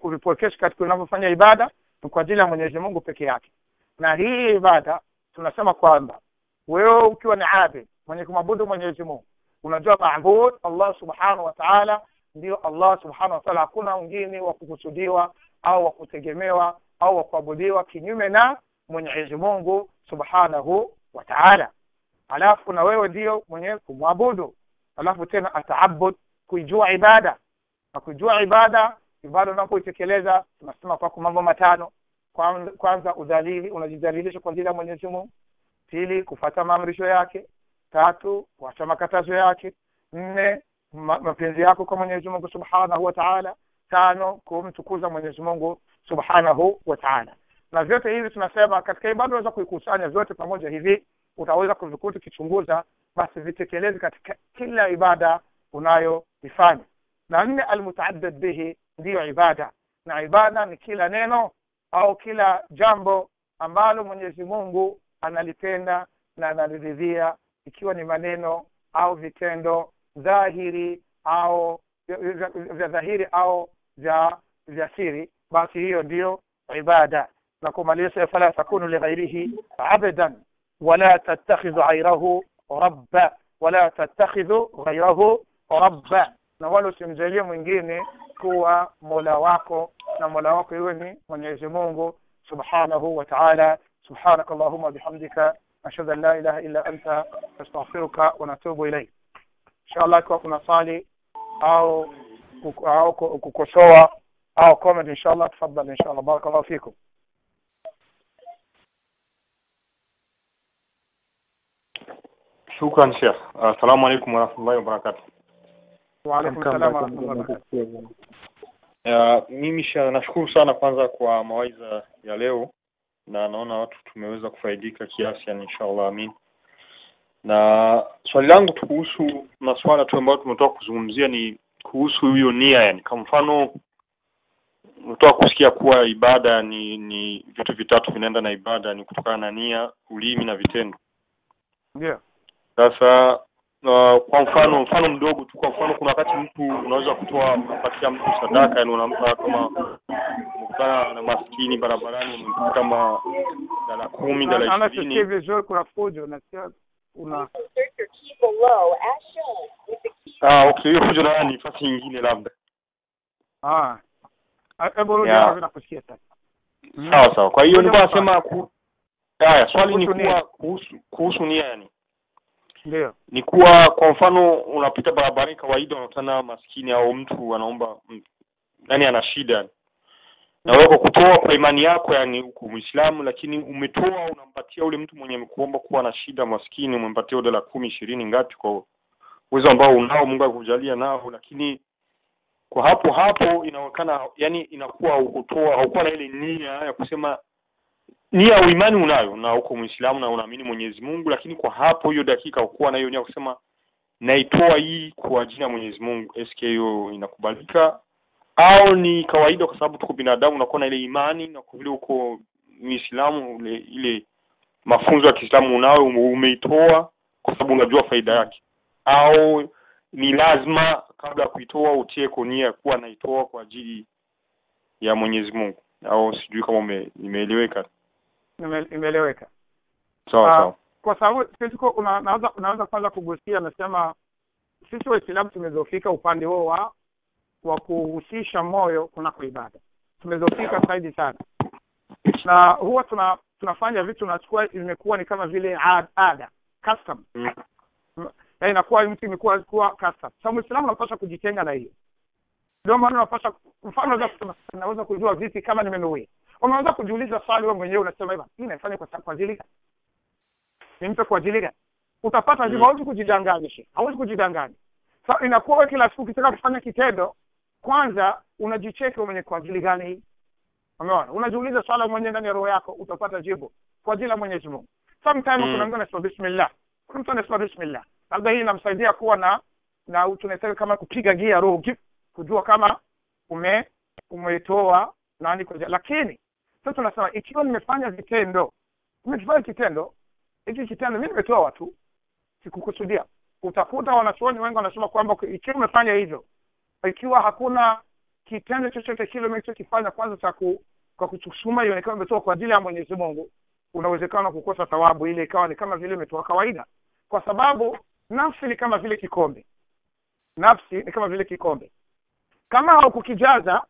kuvipwekesha katika unavyofanya ibada ni kwa ajili ya Mwenyezi Mungu peke yake. Na hii ibada tunasema kwamba wewe ukiwa ni abid mwenye kumwabudu Mwenyezi Mungu unajua maabud Allah subhanahu wa ta'ala ndio Allah subhanahu wa ta'ala. Hakuna mwingine wa kukusudiwa au wa kutegemewa au wa kuabudiwa kinyume na Mwenyezi Mungu subhanahu wa ta'ala. Alafu na wewe ndio mwenye kumwabudu. Alafu tena ataabud kuijua ibada. Na kuijua ibada ibada unapoitekeleza tunasema kwako mambo matano. Kwanza udhalili unajidhalilisha kwa ajili ya Mwenyezi Mungu. Pili kufata maamrisho yake tatu kuacha makatazo yake. Nne ma, mapenzi yako kwa Mwenyezi Mungu Subhanahu wa Ta'ala. Tano kumtukuza Mwenyezi Mungu Subhanahu wa Ta'ala. Na vyote hivi tunasema katika ibada unaweza kuikusanya vyote pamoja hivi utaweza kuvikuta ukichunguza basi vitekelezi katika kila ibada unayoifanya. Na nne almutaaddad bihi ndiyo ibada. Na ibada ni kila neno au kila jambo ambalo Mwenyezi Mungu analipenda na analiridhia ikiwa ni maneno au vitendo dhahiri au vya dhahiri au vya vya siri basi hiyo ndiyo ibada na kumaliza fala takunu lighairihi abadan wala tattakhidhu ghayrahu rabba wala tattakhidhu ghayrahu rabba na wala usimjalie mwingine kuwa mola wako na mola wako iwe ni Mwenyezi Mungu subhanahu wa ta'ala سبحانك اللهم وبحمدك أشهد أن لا إله إلا أنت أستغفرك ونتوب إليك. إن شاء الله كوا كنا صالي أو أو كوكوشوا أو كومنت إن شاء الله. تفضل إن شاء الله. بارك الله فيكم. shukran Sheikh. Assalamu alaikum warahmatullahi wabarakatuh. وعليكم السلام ورحمة الله وبركاته. Uh, mimi sha nashukuru sana kwanza kwa mawaidha ya leo na naona watu tumeweza kufaidika kiasi yani inshallah amin. Na swali langu tu kuhusu masuala tu ambayo tumetoka kuzungumzia ni kuhusu hiyo nia yani kwa mfano umetoka kusikia kuwa ibada ni ni vitu vitatu vinaenda na ibada ni kutokana na nia ulimi na vitendo. Ndio sasa uh, kwa mfano mfano mdogo tu kwa mfano kuna wakati mtu unaweza kutoa unapatia mtu sadaka yani unampa kama umekutana na maskini barabarani umempa kama dala kumi dala ishirini. Vizuri kuna fujo nasikia una Insert your key below as shown with the key ah okay hiyo fujo nayo ni nafasi nyingine labda. Ah Ah, hebu rudi Yeah. hapo nakusikia sasa Mm. sawa sawa. Kwa hiyo nilikuwa nasema ku... haya swali ni kuwa kuhusu kuhusu nia yani ndio. Ni kuwa kwa mfano unapita barabarani kawaida unakutana maskini au mtu anaomba nani ana shida na wewe kutoa kwa imani yako yani uko Muislamu lakini umetoa unampatia ule mtu mwenye amekuomba kuwa na shida maskini umempatia dola kumi ishirini ngapi kwa uwezo ambao unao Mungu akujalia nao lakini kwa hapo hapo inaonekana yani inakuwa haukutoa haukuwa na ile nia ya kusema nia au imani unayo na uko Muislamu na unaamini Mwenyezi Mungu lakini kwa hapo hiyo dakika ukuwa na hiyo nia ya kusema naitoa hii kwa ajili ya Mwenyezi Mungu. SK hiyo inakubalika? Au ni kawaida kwa sababu tuko binadamu unakuwa na ile imani na kwa vile uko Muislamu ile ile mafunzo ya Kiislamu unayo umeitoa kwa sababu unajua faida yake. Au ni lazima kabla ya kuitoa utie konia kuwa naitoa kwa ajili ya Mwenyezi Mungu. Au sijui kama ume, imeeleweka Ime- imeeleweka. Sawa Ah, sawa. kwa sababu siko una- naweza kwanza kugusia nasema sisi waislamu tumezofika upande huo wa wa kuhusisha moyo kunako ibada. Tumezofika zaidi sana. Na huwa tuna tunafanya vitu tunachukua imekuwa ni kama vile ad- ada custom. Mm. na inakuwa mtu imekuwa kuwa custom. Sasa muislamu anapaswa kujitenga na hiyo. Ndio maana unapaswa mfano unaweza kusema naweza kujua vipi kama nimenuia unaweza kujiuliza swali wewe mwenyewe unasema hivi hii naifanya kwa kwa ajili gani? Nimpe kwa ajili gani? Utapata jibu hauwezi kujidanganya shi hauwezi kujidanganya. Sasa inakuwa wewe kila siku ukitaka kufanya kitendo kwanza unajicheki wewe mwenyewe kwa ajili gani hii. Umeona? Unajiuliza swala mwenyewe ndani ya roho yako utapata jibu kwa ajili ya Mwenyezi Mungu. Sometimes Mm. kuna mtu anasema bismillah. Kuna mtu anasema bismillah. Labda hii inamsaidia kuwa na na tunasema kama kupiga gia roho kujua kama ume umetoa nani kwa lakini sasa tunasema ikiwa nimefanya vitendo nimefanya kitendo hiki kitendo mimi nimetoa watu sikukusudia. Utakuta wanachuoni wengi wanasema kwamba ikiwa umefanya hivyo ikiwa hakuna kitendo chochote kile umechokifanya kwanza cha ku, kwa kuchusuma ionekana umetoa kwa ajili ya Mwenyezi Mungu una uwezekano wa kukosa thawabu ile ikawa ni kama vile umetoa kawaida. Kwa sababu nafsi ni kama vile kikombe. Nafsi ni kama vile kikombe. Kama haukukijaza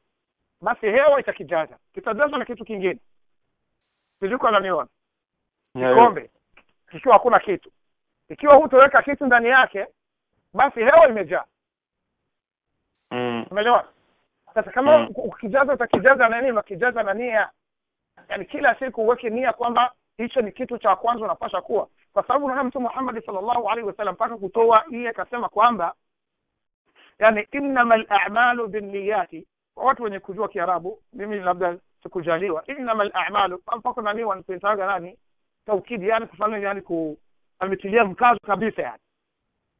basi hewa itakijaza. Kitajazwa na kitu kingine. Sijuko ananiona naniona. Kikombe kikiwa hakuna kitu. Ikiwa hutoweka kitu ndani yake basi hewa imejaa. Mm. umeelewa? Sasa kama Mm. ukijaza utakijaza na nini? Unakijaza na nia. Yaani kila siku uweke nia kwamba hicho ni kitu cha kwanza unapasha kuwa. Kwa sababu unaona mtume Muhammad sallallahu alaihi wasallam mpaka kutoa hii akasema kwamba yani innama lamalu binniyati kwa watu wenye kujua Kiarabu mimi labda sikujaliwa. Innamal a'malu mpaka nani wanapitaga nani? Taukidi yani kufanya yani ku ametilia mkazo kabisa yani.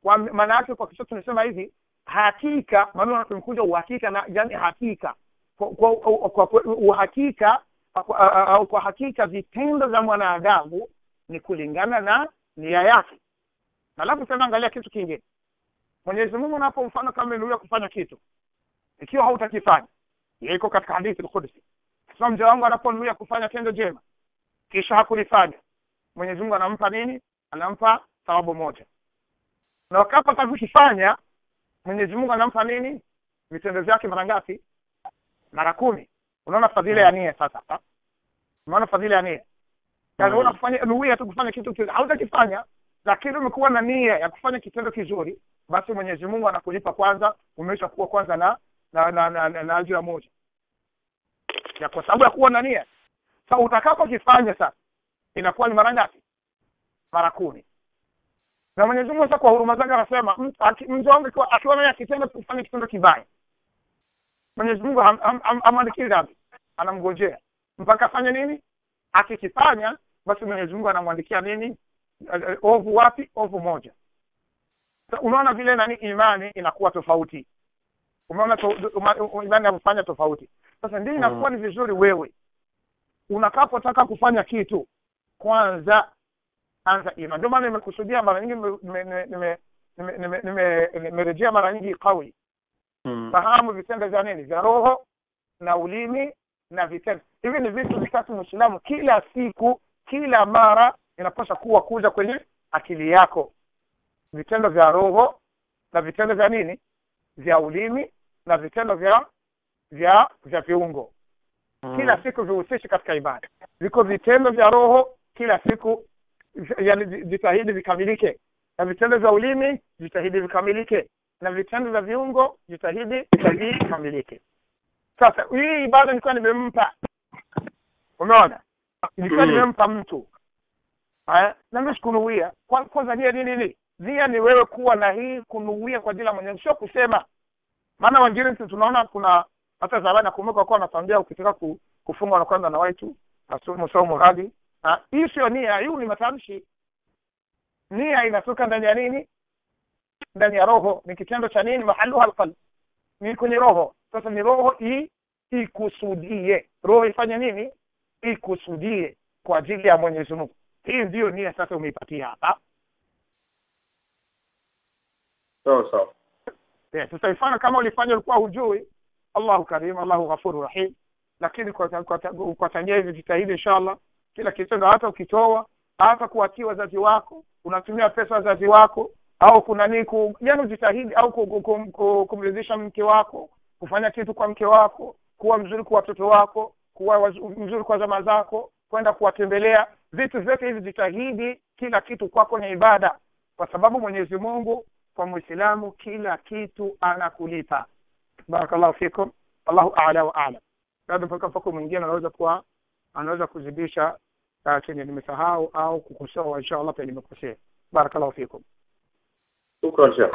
Kwa maana yake kwa kisha tunasema hivi hakika maana wanapomkuja uhakika na yani hakika. Kwa, kwa, uhakika au kwa hakika vitendo vya mwanadamu ni kulingana na nia yake. Alafu tena angalia kitu kingine. Mwenyezi Mungu unapo mfano kama inuia kufanya kitu ikiwa hautakifanya iko katika hadithi al-Qudsi. Sasa mja wangu anaponuia kufanya tendo jema kisha hakulifanya Mwenyezi Mungu anampa nini? Anampa thawabu moja. Na wakati atakifanya Mwenyezi Mungu anampa nini? Vitendo vyake mara ngapi? Mara kumi. Unaona fadhila ya nia sasa unaona fadhila ya nia? Yani una kufanya nuia tu kufanya kitu kizuri. Hautakifanya lakini umekuwa na nia ya kufanya kitendo kizuri basi Mwenyezi Mungu anakulipa kwanza umesha kuwa kwanza na na na, na, na, na ajira moja. Ya kwa sababu ya kuwa na nia. Sasa utakapokifanya sasa inakuwa ni mara ngapi? Mara kumi. Na Mwenyezi Mungu sasa kwa huruma zake anasema mtu wangu akiwa- naye akitenda kufanya kitendo kibaya. Mwenyezi Mungu amwandikii dhambi. Anamgojea. Mpaka afanye nini? Akikifanya basi Mwenyezi Mungu anamwandikia nini? Eh, eh, ovu wapi? Ovu moja. Unaona vile nani imani inakuwa tofauti umeona imani yakufanya tofauti. Sasa ndio inakuwa ni vizuri wewe. Unakapotaka kufanya kitu kwanza anza ima. Ndio maana nimekusudia mara nyingi nime- nime- nime- nimerejea nime, nime, nimerejea mara nyingi kauli. Mm. fahamu vitendo vya nini? Vya roho na ulimi na vitendo. Hivi ni vitu vitatu mwislamu kila siku kila mara inapaswa kuwa kuja kwenye akili yako. Vitendo vya roho na vitendo vya nini? Vya ulimi na vitendo vya vya vya viungo. Kila siku vihusishi katika ibada. Viko vitendo vya roho kila siku yani jitahidi vikamilike. Na vitendo vya ulimi jitahidi vikamilike. Na vitendo vya viungo jitahidi vikamilike. Sasa hii ibada nilikuwa nimempa. Umeona? Nilikuwa Mm. nimempa mtu. Haya na Kwa- kwanza nia ni nini? Nia ni wewe kuwa na hii kunuia kwa ajili ya mwenyezi sio kusema maana wengine sisi tunaona kuna hata zamani nakumbuka kuwa nakwambia ukitaka ku, kufunga unakwenda na waitu asumu saumu hadi Ah, hii sio nia hii ni matamshi. Nia inatoka ndani ya nini? Ndani ya roho. Ni kitendo cha nini? Mahaluha alqalb ni kwenye roho. Sasa ni roho hii ikusudie. Roho ifanye nini? Ikusudie kwa ajili ya mwenyezi mungu. Hii ndiyo nia sasa umeipatia hapa. Sawa so, sawa. Eh, sasa mfano kama ulifanya ulikuwa hujui allahu karim allahu ghafuru rahim. Lakini kwa tania hivi jitahidi inshallah kila kitendo hata ukitoa hata kuwatia wazazi wako unatumia pesa wazazi wako au kuna nini ku, yani ujitahidi au ku- ku- ku- ku- kumridhisha mke wako kufanya kitu kwa mke wako kuwa mzuri kwa watoto wako kuwa mzuri kwa zama zako kwenda kuwatembelea. Vitu vyote hivi jitahidi kila kitu kwako ni ibada. Kwa sababu mwenyezi mungu kwa mwislamu kila kitu anakulipa. Barakallahu fikum. Allahu ala wa alam. Labda mpaka mpaka mwingine anaweza kuwa anaweza kuzidisha lakini chenye nimesahau au kukosoa insha allah pia nimekosea. Barakallahu fikum. Shukran shekh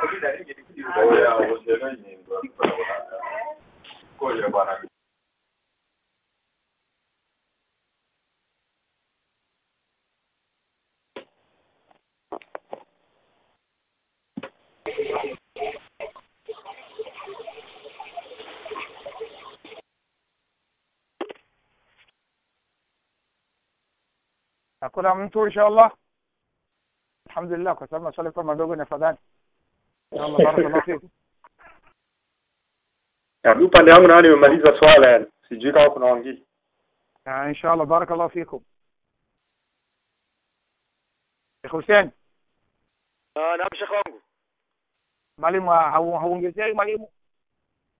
hakuna mtu insha allah alhamdulillah kwa sababu maswali kwa madogo ni afadhali insha allah barakallahu fikum Ya, mi upande wangu naona nimemaliza swala yani sijui kama kuna wengine Ah, insha allah barakallahu fikum Sheikh Hussein Ah, naam shekhe wangu mwalimu hau- hauongezei mwalimu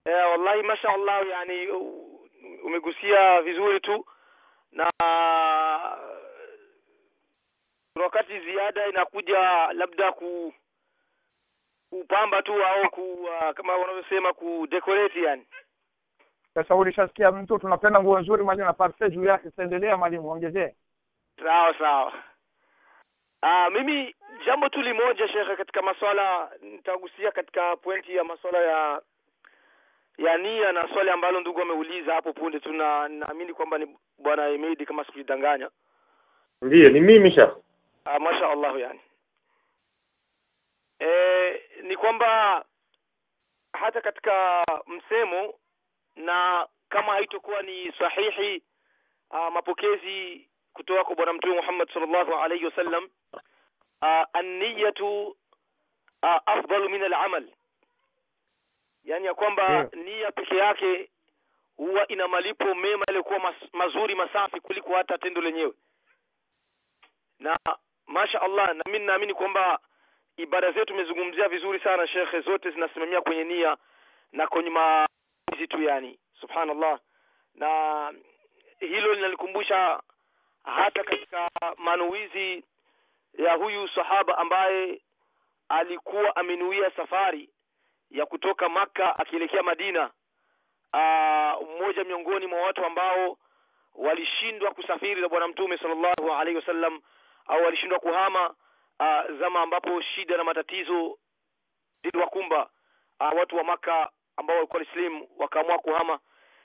eh, wallahi masha allah yani u- umegusia vizuri tu na kuna wakati ziada inakuja labda ku kupamba tu au ku uh, kama wanavyosema ku decorate yani. Sasa ulishasikia mtu tunapenda nguo nzuri mwalimu na parfait juu yake sitaendelea mwalimu ongezee. Sawa sawa. Ah, mimi jambo tu limoja shekhe katika maswala nitagusia katika pointi ya maswala ya ya nia na swali ambalo ndugu ameuliza hapo punde tu na naamini kwamba ni bwana Emedi kama sikujidanganya ndiyo ni mimi shekh ah, masha Allah yani. E, ni kwamba hata katika msemo na kama haitokuwa ni sahihi uh, mapokezi kutoka kwa bwana mtume Muhammad sallallahu alayhi wasallam uh, an-niyatu uh, afdalu min al-amal. Yani ya kwamba yeah. nia peke yake huwa ina malipo mema yaliokuwa mas, mazuri masafi kuliko hata tendo lenyewe. Na masha Allah na mimi naamini kwamba ibada zetu tumezungumzia vizuri sana shekhe zote zinasimamia kwenye nia na kwenye maizi tu yani. Subhanallah. Na hilo linalikumbusha hata katika manuizi ya huyu sahaba ambaye alikuwa amenuia safari ya kutoka Makka akielekea Madina. Aa, mmoja miongoni mwa watu ambao walishindwa kusafiri na bwana mtume sallallahu alaihi wasallam au walishindwa kuhama uh, zama ambapo shida na matatizo ziliwakumba uh, watu wa maka ambao walikuwa Waislamu wakaamua kuhama.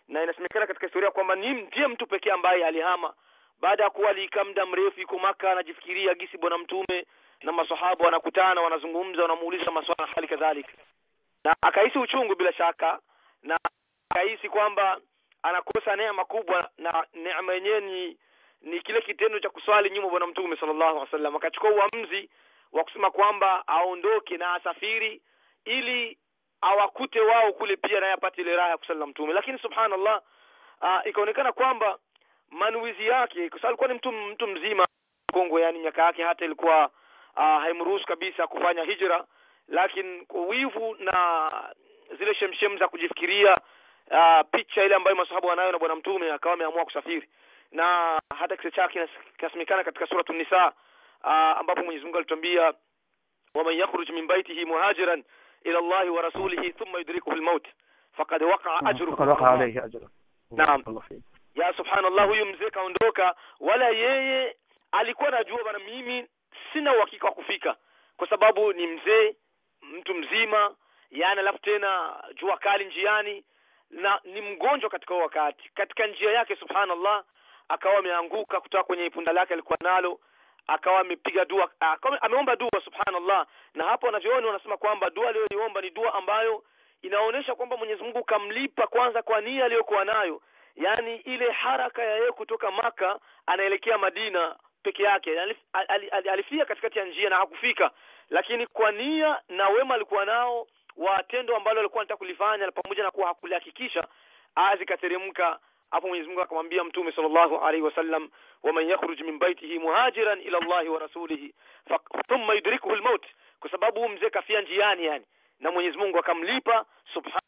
Na inasemekana katika historia kwamba ni ndiye mtu pekee ambaye alihama. Baada ya kuwa alikaa muda mrefu yuko maka anajifikiria gisi bwana mtume na masahabu wanakutana wanazungumza wanamuuliza maswala na hali kadhalika. Na akahisi uchungu bila shaka na akahisi kwamba anakosa neema kubwa na neema yenyewe ni ni kile kitendo cha kuswali nyuma bwana mtume sallallahu alaihi wasallam. Akachukua uamuzi wa kusema kwamba aondoke na asafiri ili awakute wao kule pia naye apate ile raha ya kusali na mtume. Lakini subhanallah uh, ikaonekana kwamba manuizi yake kwa sababu alikuwa ni mtu mtu mzima Kongo yani miaka yake hata ilikuwa uh, haimruhusu kabisa kufanya hijra. Lakini kwa wivu na zile shemshem za kujifikiria uh, picha ile ambayo masahaba wanayo na bwana mtume akawa ameamua kusafiri na hata kisa chake kinasemekana katika suratu Nisa, ah, ambapo Mwenyezi Mungu alituambia waman yakhruj min baitihi muhajiran ila Allahi wa rasulihi thumma yudrikuhu lmaut fakad waqaa ah, ajruhu. fakad alayhi ajruhu. Naam, ya subhanallah, huyu mzee kaondoka, wala yeye alikuwa anajua bana, mimi sina uhakika wa kufika kwa sababu ni mzee, mtu mzima yaani alafu tena jua kali njiani, na ni mgonjwa katika wakati, katika njia yake subhanallah akawa ameanguka kutoka kwenye punda lake alikuwa nalo akawa amepiga dua ameomba dua subhanallah. Na hapo wanavyoona wanasema kwamba dua aliyoiomba ni dua ambayo inaonyesha kwamba Mwenyezi Mungu kamlipa kwanza kwa nia aliyokuwa nayo. Yani ile haraka ya yeye kutoka maka anaelekea Madina peke yake. Alif, al, al, alifia katikati ya njia na hakufika. Lakini kwa nia na wema alikuwa nao watendo ambalo alikuwa anataka kulifanya pamoja na kuwa hakulihakikisha azi zikateremka hapo Mwenyezi Mungu akamwambia Mtume sallallahu alaihi wasallam waman yakhruj min baitihi muhajiran ila Allahi wa rasulihi thumma yudrikuhu almaut. Kwa sababu huyu mzee kafia njiani yani. Na Mwenyezi Mungu akamlipa subhana.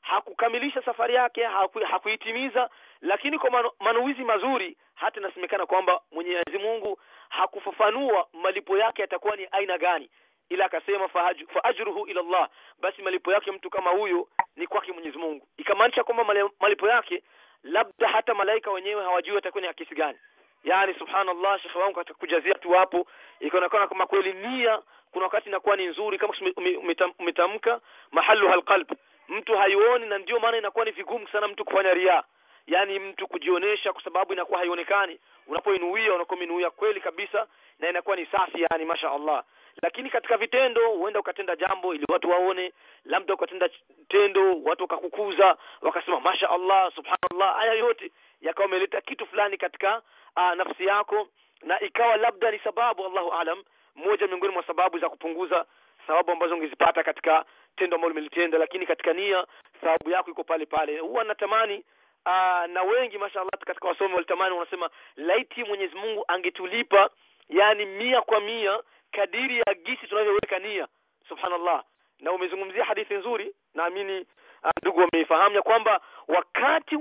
hakukamilisha safari yake haku, hakuitimiza. Lakini kwa manu, manuizi mazuri hata inasemekana kwamba Mwenyezi Mungu hakufafanua malipo yake yatakuwa ni aina gani. Ila akasema fa ajruhu ila Allah. Basi malipo yake mtu kama huyo ni kwake Mwenyezi Mungu. Ikamaanisha kwamba malipo yake labda hata malaika wenyewe hawajui watakuwa ni kiasi gani. Yani subhanallah shekhe wangu katika kujazia tu hapo. Ikaonekana kama kweli nia kuna wakati inakuwa ni nzuri kama ume- ume- umetam- umetamka mahalu halqalb. Mtu haioni na ndio maana inakuwa ni vigumu sana mtu kufanya ria. Yani mtu kujionesha kwa sababu inakuwa haionekani. Unapoinuia unakuwa umeinuia kweli kabisa na inakuwa ni safi yani masha Allah lakini katika vitendo huenda ukatenda jambo ili watu waone labda ukatenda tendo watu wakakukuza wakasema masha Allah subhanallah. Haya yote yakawa ameleta kitu fulani katika aa, nafsi yako na ikawa labda ni sababu Allahu alam moja miongoni mwa sababu za kupunguza sababu ambazo ungezipata katika tendo ambalo umelitenda. Lakini katika nia sababu yako iko pale pale. Huwa natamani aa, na wengi mashallah katika wasomi walitamani wanasema laiti Mwenyezi Mungu angetulipa yani mia kwa mia kadiri ya gisi tunavyoweka nia. Subhanallah. Na umezungumzia hadithi nzuri naamini ah, ndugu wameifahamu ya kwamba wakati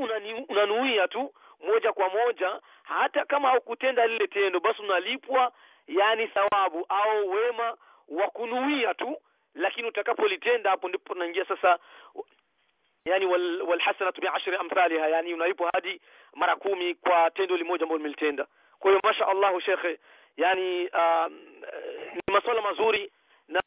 unanuia tu moja kwa moja hata kama haukutenda lile tendo basi unalipwa yani thawabu au wema wa kunuia tu lakini utakapolitenda hapo ndipo tunaingia sasa yani wal, walhasanatu bi'ashri amthaliha yani unalipwa hadi mara kumi kwa tendo limoja ambalo umelitenda. Kwa hiyo masha allahu shekhe yani um, ni masuala mazuri na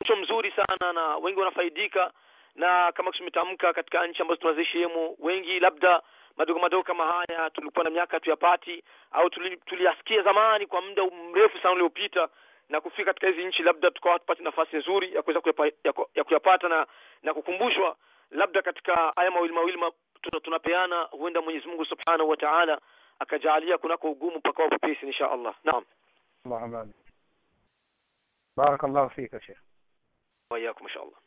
mcho mzuri sana na wengi wanafaidika na kama tumetamka katika nchi ambazo tunazishi hemu wengi labda madogo madogo kama haya tulikuwa na miaka tuyapati au tuli- tuliyasikia zamani kwa muda mrefu sana uliopita na kufika katika hizi nchi labda tukawa tupate nafasi nzuri ya kuweza ya kuyapata na na kukumbushwa labda katika haya mawili mawili ma, tunapeana huenda Mwenyezi Mungu Subhanahu wa Ta'ala akajalia kunako ugumu pakawa pepesi insha Allah. Naam. Allahumma amin barakallahu fika sheikh. Wa iyyakum insha Allah.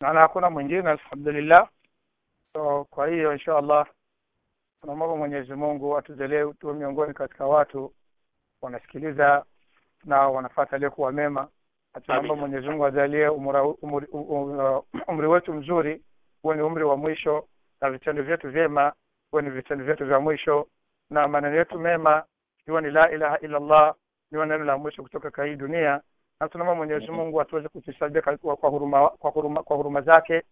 Naona hakuna mwingine alhamdulillah. So kwa hiyo insha Allah tunamwomba Mwenyezi Mungu atuzelee tuwe miongoni katika watu wanasikiliza na wanafuata aliyokuwa mema. Tunaomba Mwenyezi Mungu azalie umri, umri, umri, umri wetu mzuri huo ni umri wa mwisho na vitendo vyetu vyema huwe ni vitendo vyetu vya mwisho na maneno yetu mema ikiwa ni la ilaha illa llah niwa neno la mwisho kutoka ka hii dunia. Na tunaomba Mwenyezi mm-hmm. Mungu atuweze kutusaidia kwa, kwa huruma kwa huruma kwa huruma zake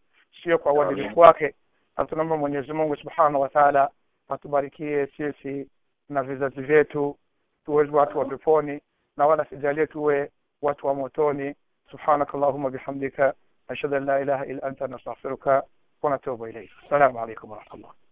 sio kwa uadilifu wake. Na tunaomba Mwenyezi Mungu Subhanahu wa Ta'ala atubarikie sisi na vizazi vyetu tuwe watu wa peponi na wala sijalie tuwe watu wa motoni. Subhanakallahumma bihamdika ashhadu an la ilaha illa anta nastaghfiruka. ونتوب إليك. السلام عليكم ورحمة الله.